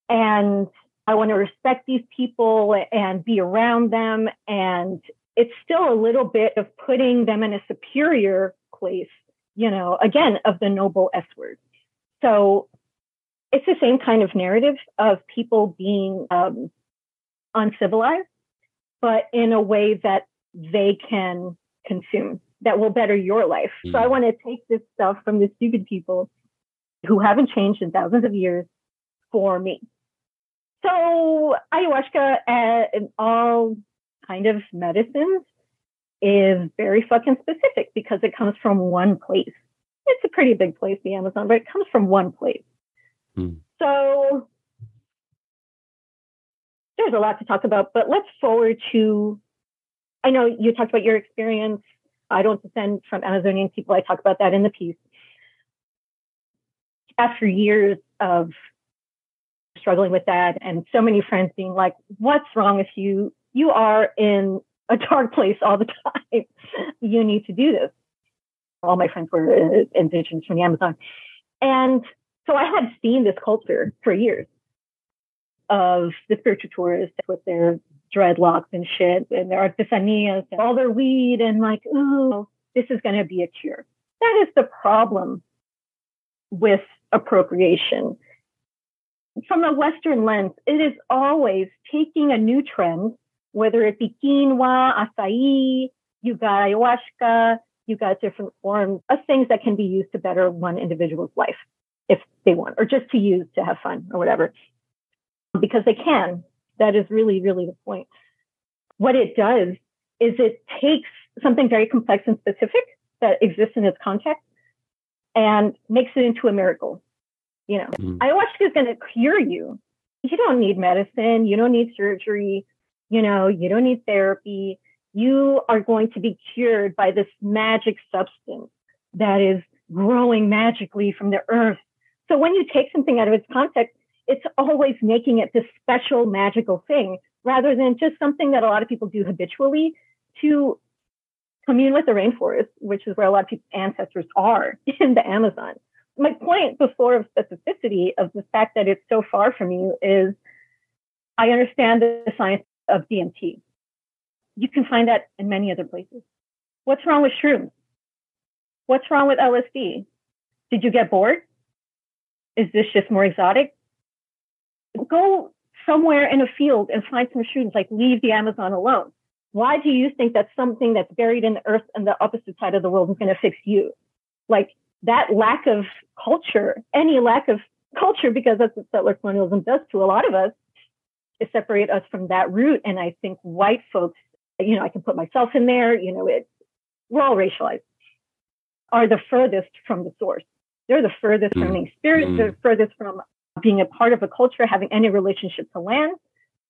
S2: and i want to respect these people and be around them. And it's still a little bit of putting them in a superior place you know again of the noble s word. So it's the same kind of narrative of people being um, uncivilized but in a way that they can consume that will better your life. Mm. So I hmm. want to take this stuff from the stupid people who haven't changed in thousands of years for me. So ayahuasca and all kind of medicines is very fucking specific because it comes from one place. It's a pretty big place, the Amazon, but it comes from one place. Mm. So there's a lot to talk about, but let's forward to I know you talked about your experience. I don't descend from Amazonian people. I talk about that in the piece. After years of struggling with that and so many friends being like, what's wrong with you? You are in a dark place all the time. you need to do this. All my friends were indigenous from the Amazon. And so I had seen this culture for years of the spiritual tourists with their dreadlocks and shit and their artesanias and all their weed and like, ooh, this is going to be a cure. That is the problem with appropriation. From a Western lens, it is always taking a new trend, whether it be quinoa, acai, you got ayahuasca, you got different forms of things that can be used to better one individual's life if they want, or just to use to have fun or whatever, because they can. That is really, really the point. What it does is it takes something very complex and specific that exists in its context and makes it into a miracle. You know, mm. ayahuasca is going to cure you. You don't need medicine. You don't need surgery. You know, you don't need therapy. You are going to be cured by this magic substance that is growing magically from the earth. So when you take something out of its context, it's always making it this special magical thing rather than just something that a lot of people do habitually to commune with the rainforest, which is where a lot of people's ancestors are in the Amazon. My point before of specificity of the fact that it's so far from you is I understand the science of DMT. You can find that in many other places. What's wrong with shrooms? What's wrong with LSD? Did you get bored? Is this just more exotic? Go somewhere in a field and find some shrooms, like leave the Amazon alone. Why do you think that something that's buried in the earth on the opposite side of the world is going to fix you? Like that lack of culture, any lack of culture, because that's what settler colonialism does to a lot of us, is separate us from that root. And I think white folks, you know, I can put myself in there, you know, it, we're all racialized, are the furthest from the source. They're the furthest mm. from the spirit, mm. they're furthest from being a part of a culture, having any relationship to land.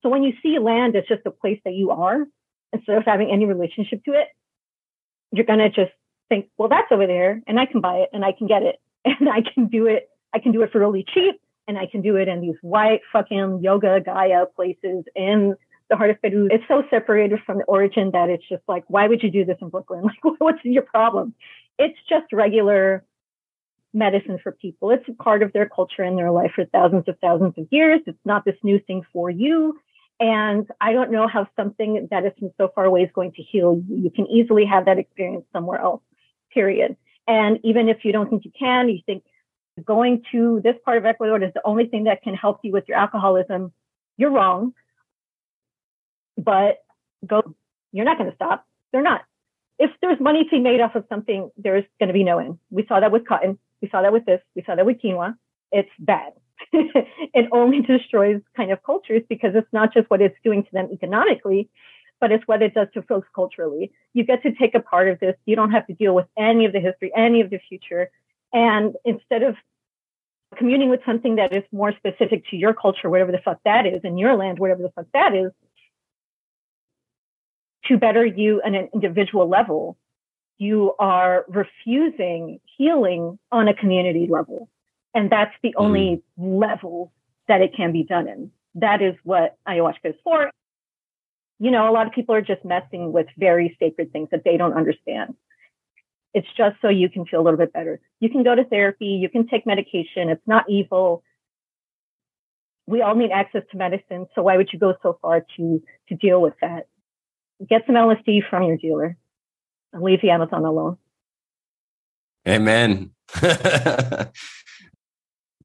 S2: So when you see land as just a place that you are, instead of having any relationship to it, you're going to just think, well, that's over there and I can buy it and I can get it and I can do it. I can do it for really cheap and I can do it in these white fucking yoga Gaia places in the heart of Peru. It's so separated from the origin that it's just like, why would you do this in Brooklyn? Like, what's your problem? It's just regular medicine for people. It's a part of their culture and their life for thousands of thousands of years. It's not this new thing for you. And I don't know how something that is from so far away is going to heal you. You can easily have that experience somewhere else, period. And even if you don't think you can, you think going to this part of Ecuador is the only thing that can help you with your alcoholism, you're wrong. But go, you're not going to stop. They're not. If there's money to be made off of something, there's going to be no end. We saw that with cotton. We saw that with this. We saw that with quinoa. It's bad. it only destroys kind of cultures because it's not just what it's doing to them economically, but it's what it does to folks culturally. You get to take a part of this. You don't have to deal with any of the history, any of the future. And instead of communing with something that is more specific to your culture, whatever the fuck that is, in your land, whatever the fuck that is, to better you on an individual level, you are refusing healing on a community level. And that's the only mm. level that it can be done in. That is what ayahuasca is for. You know, a lot of people are just messing with very sacred things that they don't understand. It's just so you can feel a little bit better. You can go to therapy, you can take medication. It's not evil. We all need access to medicine. So why would you go so far to, to deal with that? Get some LSD from your dealer and leave the Amazon alone.
S1: Amen.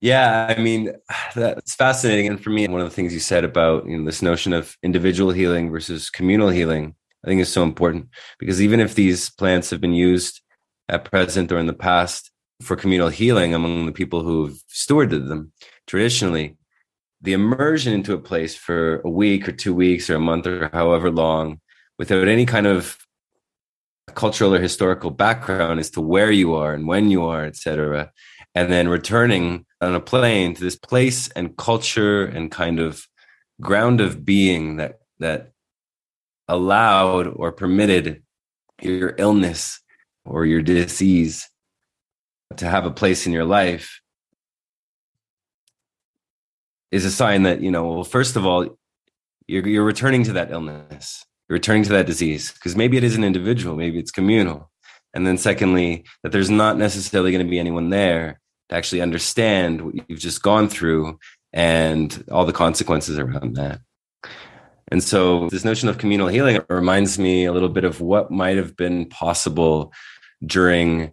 S1: Yeah, I mean, that's fascinating. And for me, one of the things you said about you know this notion of individual healing versus communal healing, I think is so important because even if these plants have been used at present or in the past for communal healing among the people who've stewarded them traditionally, the immersion into a place for a week or two weeks or a month or however long without any kind of cultural or historical background as to where you are and when you are, etc and then returning on a plane to this place and culture and kind of ground of being that that allowed or permitted your illness or your disease to have a place in your life is a sign that you know well first of all you're, you're returning to that illness returning to that disease because maybe it is an individual, maybe it's communal. And then secondly, that there's not necessarily going to be anyone there to actually understand what you've just gone through and all the consequences around that. And so this notion of communal healing reminds me a little bit of what might have been possible during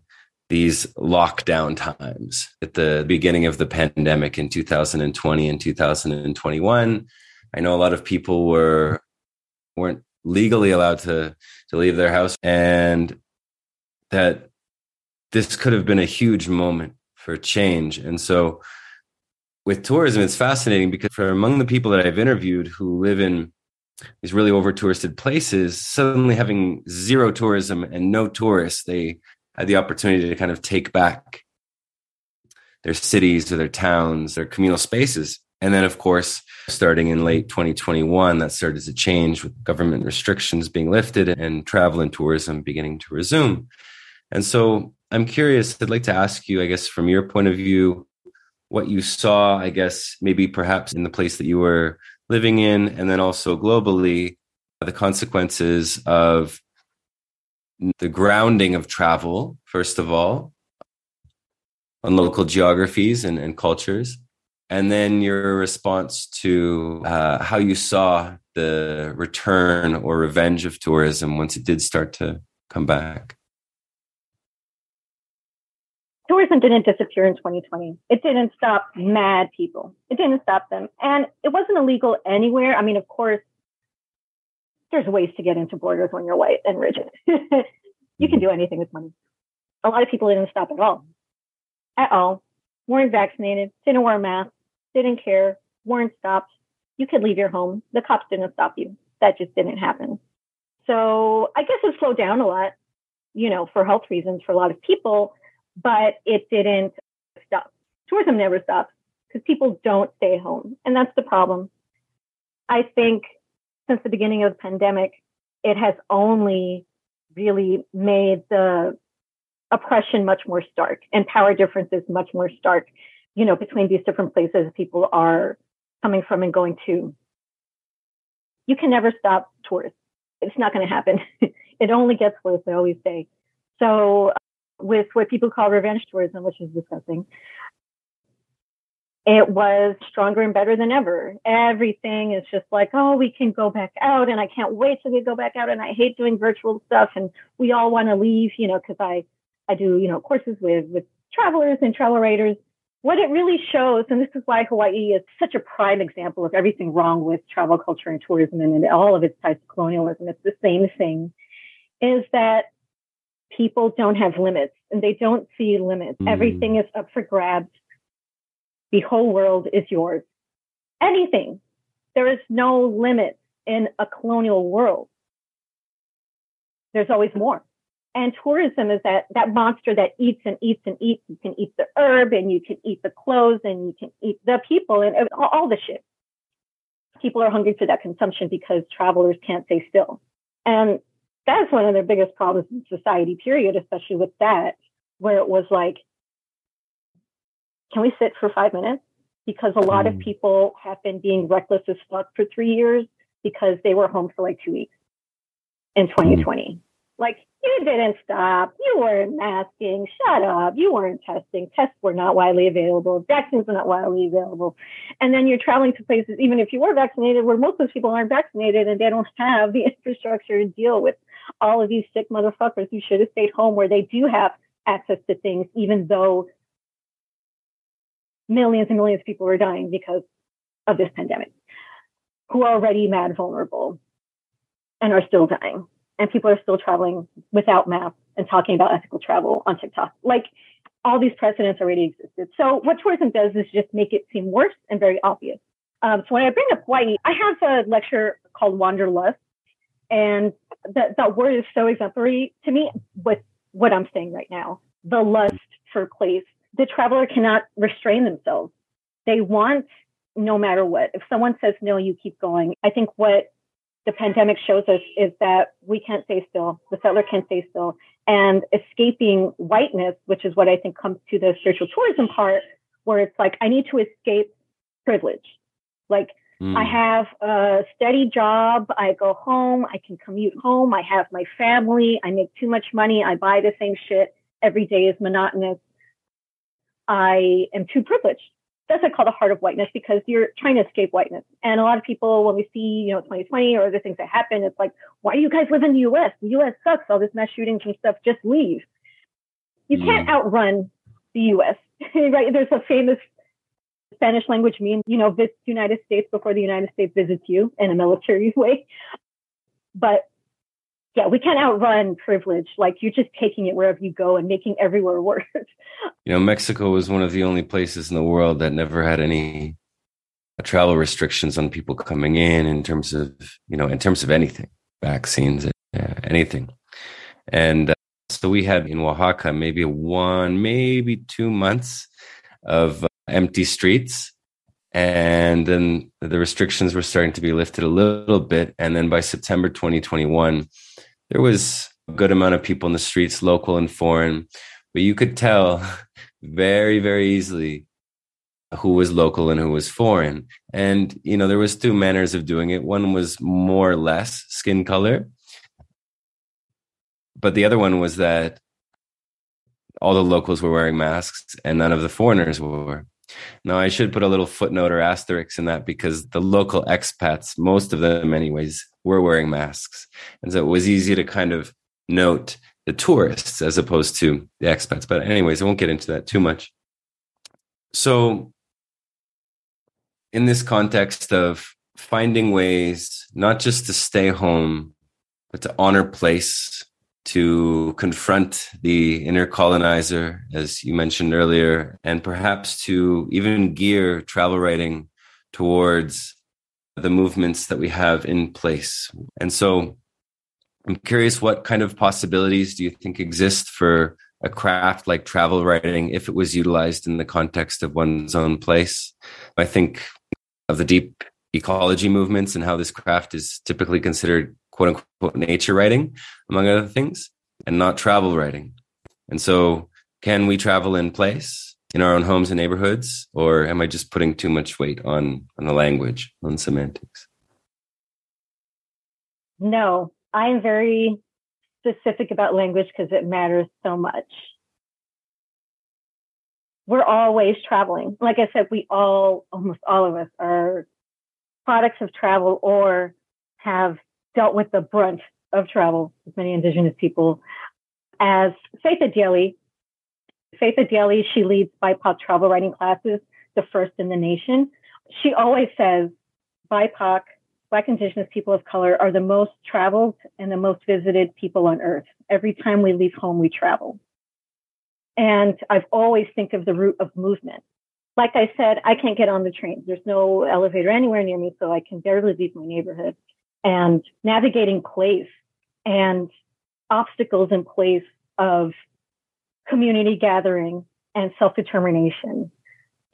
S1: these lockdown times at the beginning of the pandemic in 2020 and 2021. I know a lot of people were weren't legally allowed to to leave their house and that this could have been a huge moment for change. And so with tourism, it's fascinating because for among the people that I've interviewed who live in these really over touristed places, suddenly having zero tourism and no tourists, they had the opportunity to kind of take back their cities or their towns, their communal spaces. And then, of course, starting in late 2021, that started to change with government restrictions being lifted and travel and tourism beginning to resume. And so I'm curious, I'd like to ask you, I guess, from your point of view, what you saw, I guess, maybe perhaps in the place that you were living in, and then also globally, the consequences of the grounding of travel, first of all, on local geographies and, and cultures, and then your response to uh, how you saw the return or revenge of tourism once it did start to come back.
S2: Tourism didn't disappear in 2020. It didn't stop mad people. It didn't stop them. And it wasn't illegal anywhere. I mean, of course, there's ways to get into borders when you're white and rich. you can do anything with money. A lot of people didn't stop at all. At all. Weren't vaccinated, didn't wear a mask, didn't care, weren't stopped. You could leave your home. The cops didn't stop you. That just didn't happen. So I guess it slowed down a lot, you know, for health reasons for a lot of people, but it didn't stop. Tourism never stops because people don't stay home. And that's the problem. I think since the beginning of the pandemic, it has only really made the oppression much more stark and power differences much more stark, you know, between these different places people are coming from and going to. You can never stop tourists. It's not going to happen. it only gets worse, I always say. So, with what people call revenge tourism, which is disgusting, it was stronger and better than ever. Everything is just like, oh, we can go back out and I can't wait till we go back out. And I hate doing virtual stuff. And we all want to leave, you know, cause I, I do, you know, courses with, with travelers and travel writers. What it really shows, and this is why Hawaii is such a prime example of everything wrong with travel culture and tourism and, and all of its ties to colonialism. It's the same thing is that people don't have limits and they don't see limits. Mm. Everything is up for grabs the whole world is yours. Anything. There is no limit in a colonial world. There's always more. And tourism is that, that monster that eats and eats and eats. You can eat the herb and you can eat the clothes and you can eat the people and all the shit. People are hungry for that consumption because travelers can't stay still. And that's one of the biggest problems in society, period, especially with that, where it was like, can we sit for five minutes? Because a lot mm. of people have been being reckless as fuck for three years because they were home for like two weeks in 2020. Mm. Like, you didn't stop. You weren't masking. Shut up. You weren't testing. Tests were not widely available. Vaccines were not widely available. And then you're traveling to places, even if you were vaccinated, where most of those people aren't vaccinated and they don't have the infrastructure to deal with all of these sick motherfuckers who should have stayed home where they do have access to things, even though millions and millions of people are dying because of this pandemic who are already mad vulnerable and are still dying. And people are still traveling without masks and talking about ethical travel on TikTok. Like all these precedents already existed. So what tourism does is just make it seem worse and very obvious. Um, so when I bring up Hawaii, I have a lecture called Wanderlust. And that, that word is so exemplary to me with what I'm saying right now. The lust for place the traveler cannot restrain themselves. They want no matter what. If someone says no, you keep going. I think what the pandemic shows us is that we can't stay still. The settler can't stay still. And escaping whiteness, which is what I think comes to the spiritual tourism part, where it's like, I need to escape privilege. Like Mm. I have a steady job. I go home. I can commute home. I have my family. I make too much money. I buy the same shit. Every day is monotonous. I am too privileged. That's what I call the heart of whiteness because you're trying to escape whiteness. And a lot of people, when we see, you know, 2020 or other things that happen, it's like, why do you guys live in the U.S.? The U.S. sucks. All this mass shootings and stuff. Just leave. You can't mm. outrun the U.S. right? There's a famous Spanish language meme, you know, visit the United States before the United States visits you in a military way. But yeah, we can't outrun privilege. Like you're just taking it wherever you go and making everywhere worse.
S1: You know, Mexico was one of the only places in the world that never had any travel restrictions on people coming in in terms of, you know, in terms of anything, vaccines, uh, anything. And uh, so we had in Oaxaca maybe one, maybe two months of uh, empty streets. And then the restrictions were starting to be lifted a little bit. And then by September 2021, there was a good amount of people in the streets, local and foreign, but you could tell very, very easily who was local and who was foreign. And, you know, there was two manners of doing it. One was more or less skin color. But the other one was that all the locals were wearing masks and none of the foreigners were. Now, I should put a little footnote or asterisk in that because the local expats, most of them, anyways, were wearing masks. And so it was easy to kind of note the tourists as opposed to the expats. But, anyways, I won't get into that too much. So, in this context of finding ways not just to stay home, but to honor place, to confront the inner colonizer, as you mentioned earlier, and perhaps to even gear travel writing towards the movements that we have in place. And so I'm curious what kind of possibilities do you think exist for a craft like travel writing if it was utilized in the context of one's own place? I think of the deep ecology movements and how this craft is typically considered quote unquote nature writing, among other things, and not travel writing. And so, can we travel in place in our own homes and neighborhoods, or am I just putting too much weight on on the language, on semantics?
S2: No, I am very specific about language because it matters so much. We're always traveling. Like I said, we all, almost all of us, are products of travel or have dealt with the brunt of travel with many indigenous people as Faith Adiele. Faith Adiele, she leads BIPOC travel writing classes, the first in the nation. She always says BIPOC, Black Indigenous people of color, are the most traveled and the most visited people on earth. Every time we leave home, we travel. And I've always think of the root of movement. Like I said, I can't get on the train. There's no elevator anywhere near me, so I can barely leave my neighborhood and navigating place and obstacles in place of community gathering and self-determination.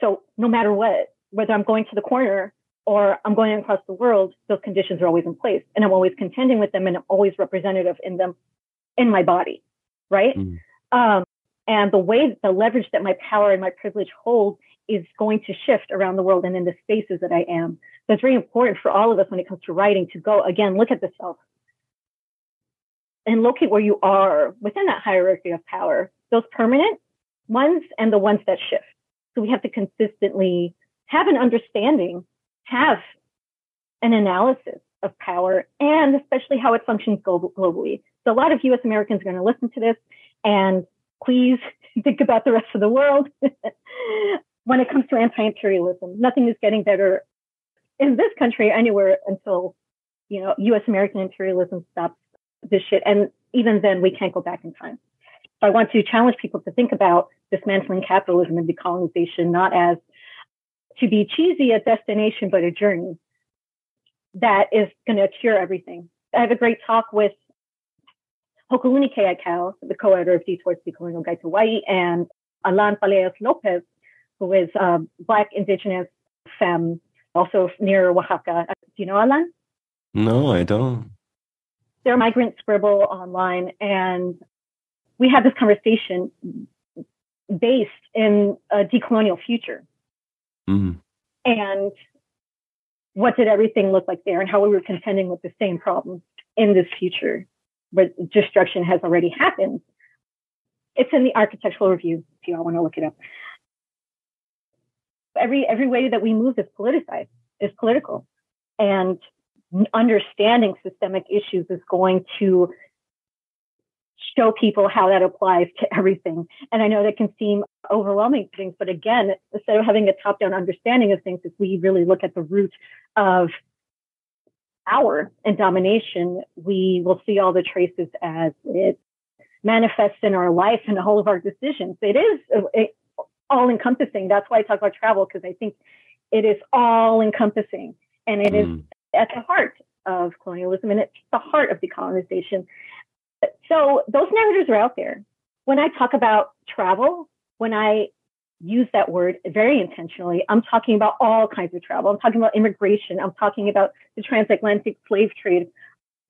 S2: So no matter what, whether I'm going to the corner or I'm going across the world, those conditions are always in place and I'm always contending with them and I'm always representative in them in my body. Right. Mm. Um, and the way the leverage that my power and my privilege hold is going to shift around the world and in the spaces that I am. So it's very important for all of us when it comes to writing to go again, look at the self and locate where you are within that hierarchy of power, those permanent ones and the ones that shift. So we have to consistently have an understanding, have an analysis of power and especially how it functions globally. So a lot of US Americans are going to listen to this and please think about the rest of the world. when it comes to anti-imperialism, nothing is getting better in this country anywhere until you know U.S. American imperialism stops this shit, and even then we can't go back in time. So I want to challenge people to think about dismantling capitalism and decolonization not as to be cheesy a destination, but a journey that is going to cure everything. I have a great talk with Hokulani Aikau, the co-editor of Detours a Decolonial Guide to Hawaii, and Alan Pelaez Lopez, who is a Black Indigenous femme, also near Oaxaca. Do you know Alan?
S1: No, I don't.
S2: They're migrant scribble online, and we had this conversation based in a decolonial future. Mm-hmm. And what did everything look like there and how we were contending with the same problems in this future where destruction has already happened. It's in the architectural review if you all want to look it up. Every every way that we move is politicized, is political. And understanding systemic issues is going to show people how that applies to everything. And I know that can seem overwhelming things, but again, instead of having a top down understanding of things, if we really look at the root of power and domination, we will see all the traces as it manifests in our life and all of our decisions. It is all encompassing. That's why I talk about travel, because I think it is all encompassing and it mm. is at the heart of colonialism and it's the heart of decolonization. So those narratives are out there. When I talk about travel, when I use that word very intentionally, I'm talking about all kinds of travel. I'm talking about immigration. I'm talking about the transatlantic slave trade.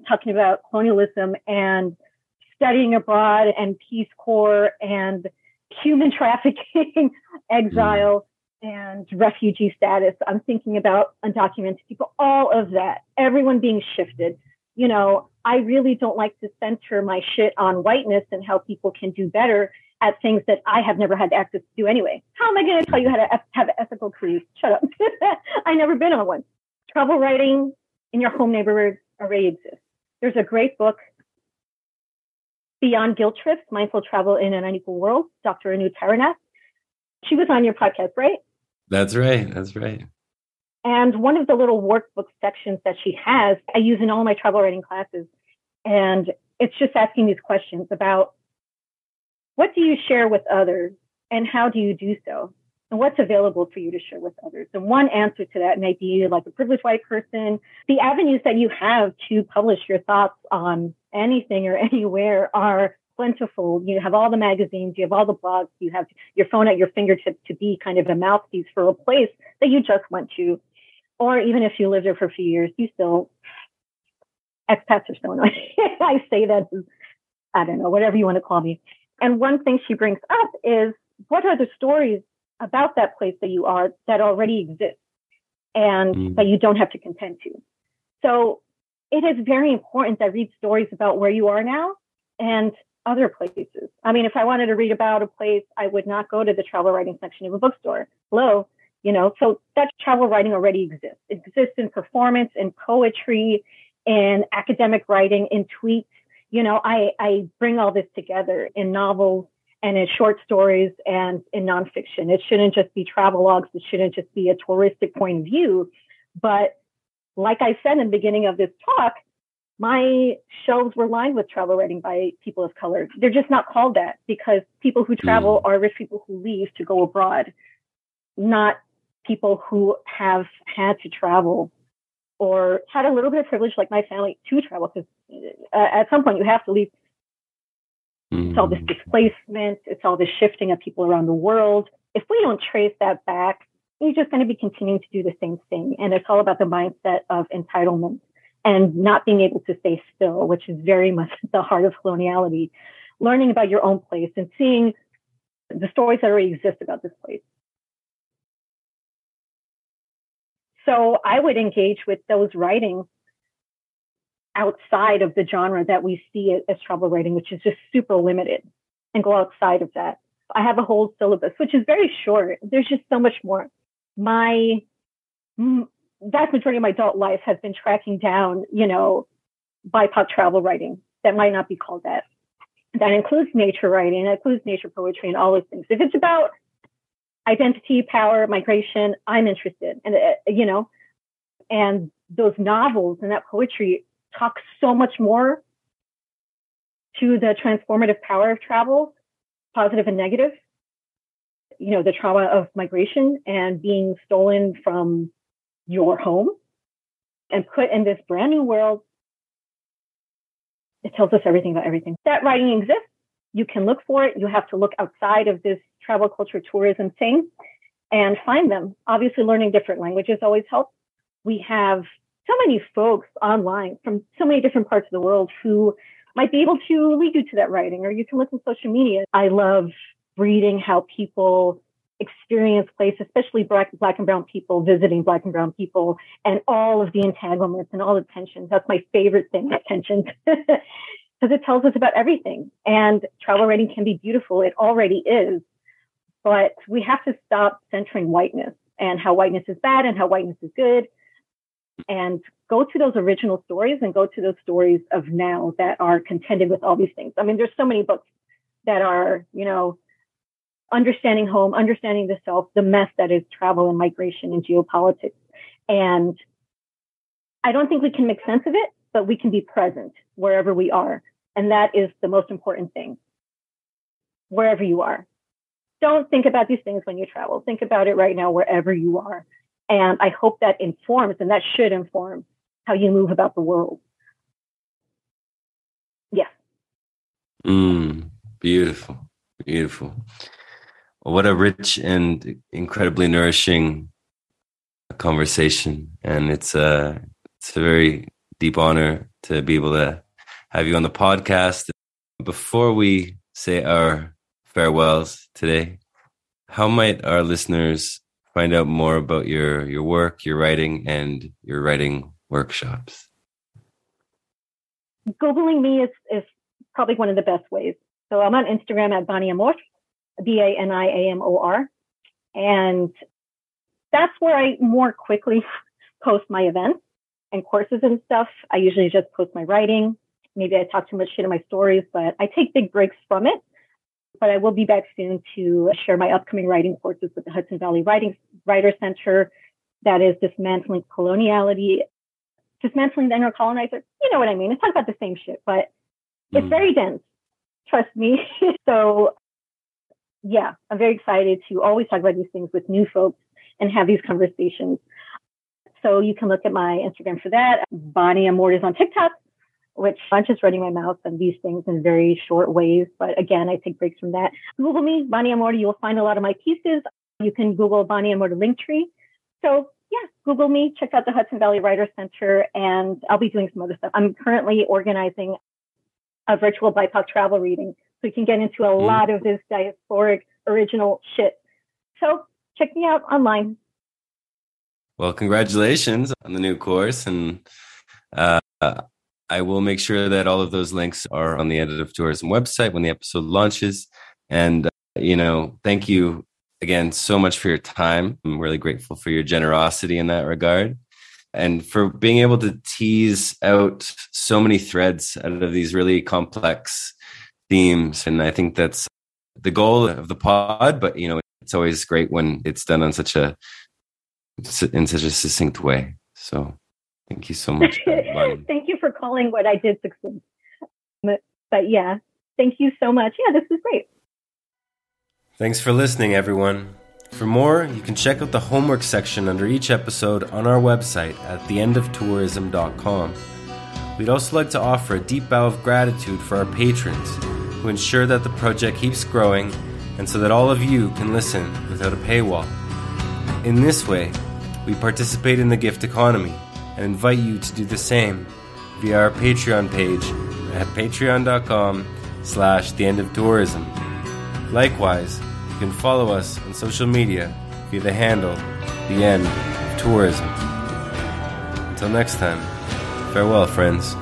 S2: I'm talking about colonialism and studying abroad and Peace Corps and human trafficking, exile, and refugee status. I'm thinking about undocumented people, all of that, everyone being shifted. You know, I really don't like to center my shit on whiteness and how people can do better at things that I have never had access to do anyway. How am I going to tell you how to have ethical cruise? Shut up. I never been on one. Travel writing in your home neighborhood already exists. There's a great book, Beyond Guilt Trips, Mindful Travel in an Unequal World, Dr. Anu Taranath. She was on your podcast, right?
S1: That's right. That's right.
S2: And one of the little workbook sections that she has, I use in all my travel writing classes. And it's just asking these questions about what do you share with others and how do you do so? And what's available for you to share with others? And one answer to that may be like a privileged white person. The avenues that you have to publish your thoughts on anything or anywhere are plentiful. You have all the magazines, you have all the blogs, you have your phone at your fingertips to be kind of a mouthpiece for a place that you just went to. Or even if you lived there for a few years, you still, expats are so annoying. I say that, I don't know, whatever you want to call me. And one thing she brings up is what are the stories about that place that you are that already exist and mm. that you don't have to contend to? So it is very important that I read stories about where you are now and other places. I mean, if I wanted to read about a place, I would not go to the travel writing section of a bookstore. Hello, you know, so that travel writing already exists. It exists in performance, in poetry, in academic writing, in tweets. You know, I, I bring all this together in novels and in short stories and in nonfiction. It shouldn't just be travelogues. It shouldn't just be a touristic point of view. But like I said in the beginning of this talk, my shelves were lined with travel writing by people of color. They're just not called that because people who travel mm. are rich people who leave to go abroad, not people who have had to travel or had a little bit of privilege, like my family, to travel. Because uh, at some point you have to leave. Mm. It's all this mm. displacement. It's all this shifting of people around the world. If we don't trace that back, you're just going to be continuing to do the same thing. And it's all about the mindset of entitlement and not being able to stay still, which is very much the heart of coloniality, learning about your own place and seeing the stories that already exist about this place. So I would engage with those writings outside of the genre that we see as travel writing, which is just super limited, and go outside of that. I have a whole syllabus, which is very short. There's just so much more. My vast majority of my adult life has been tracking down, you know, BIPOC travel writing that might not be called that. That includes nature writing, that includes nature poetry and all those things. If it's about identity, power, migration, I'm interested. And, uh, you know, and those novels and that poetry talk so much more to the transformative power of travel, positive and negative. You know, the trauma of migration and being stolen from your home and put in this brand new world. It tells us everything about everything. That writing exists. You can look for it. You have to look outside of this travel culture tourism thing and find them. Obviously, learning different languages always helps. We have so many folks online from so many different parts of the world who might be able to lead you to that writing, or you can look on social media. I love reading how people experience place, especially black, black and brown people visiting black and brown people and all of the entanglements and all the tensions. That's my favorite thing, tensions. because it tells us about everything. And travel writing can be beautiful. It already is. But we have to stop centering whiteness and how whiteness is bad and how whiteness is good. And go to those original stories and go to those stories of now that are contended with all these things. I mean, there's so many books that are, you know, understanding home, understanding the self, the mess that is travel and migration and geopolitics. And I don't think we can make sense of it, but we can be present wherever we are. And that is the most important thing, wherever you are. Don't think about these things when you travel. Think about it right now, wherever you are. And I hope that informs and that should inform how you move about the world. Yeah.
S1: Mm, beautiful. Beautiful. What a rich and incredibly nourishing conversation. And it's a, it's a very deep honor to be able to have you on the podcast. Before we say our farewells today, how might our listeners find out more about your, your work, your writing, and your writing workshops?
S2: Googling me is, is probably one of the best ways. So I'm on Instagram at Bani Amor, B A N I A M O R. And that's where I more quickly post my events and courses and stuff. I usually just post my writing. Maybe I talk too much shit in my stories, but I take big breaks from it. But I will be back soon to share my upcoming writing courses with the Hudson Valley Writing Writer Center. That is dismantling coloniality, dismantling the inner colonizer. You know what I mean? It's talk about the same shit, but it's mm. very dense. Trust me. so yeah, I'm very excited to always talk about these things with new folks and have these conversations. So you can look at my Instagram for that. Bani Amor is on TikTok, which I'm just running my mouth on these things in very short ways. But again, I take breaks from that. Google me, Bani Amor. You'll find a lot of my pieces. You can Google Bani Amor Linktree. So yeah, Google me, check out the Hudson Valley Writer Center, and I'll be doing some other stuff. I'm currently organizing a virtual BIPOC travel reading. So you can get into a mm. lot of this diasporic original shit. So check me out online.
S1: Well, congratulations on the new course. And uh, I will make sure that all of those links are on the End of Tourism website when the episode launches. And, uh, you know, thank you again so much for your time. I'm really grateful for your generosity in that regard and for being able to tease out so many threads out of these really complex themes. And I think that's the goal of the pod, but you know, it's always great when it's done on such a in such a succinct way. So thank you so much.
S2: thank you for calling what I did succeed. But, but yeah, thank you so much. Yeah, this is great.
S1: Thanks for listening, everyone. For more, you can check out the homework section under each episode on our website at theendofTourism.com. We'd also like to offer a deep bow of gratitude for our patrons who ensure that the project keeps growing and so that all of you can listen without a paywall. In this way, we participate in the gift economy and invite you to do the same via our Patreon page at patreon.com slash the end of tourism. Likewise, you can follow us on social media via the handle The End of Tourism. Until next time, farewell, friends.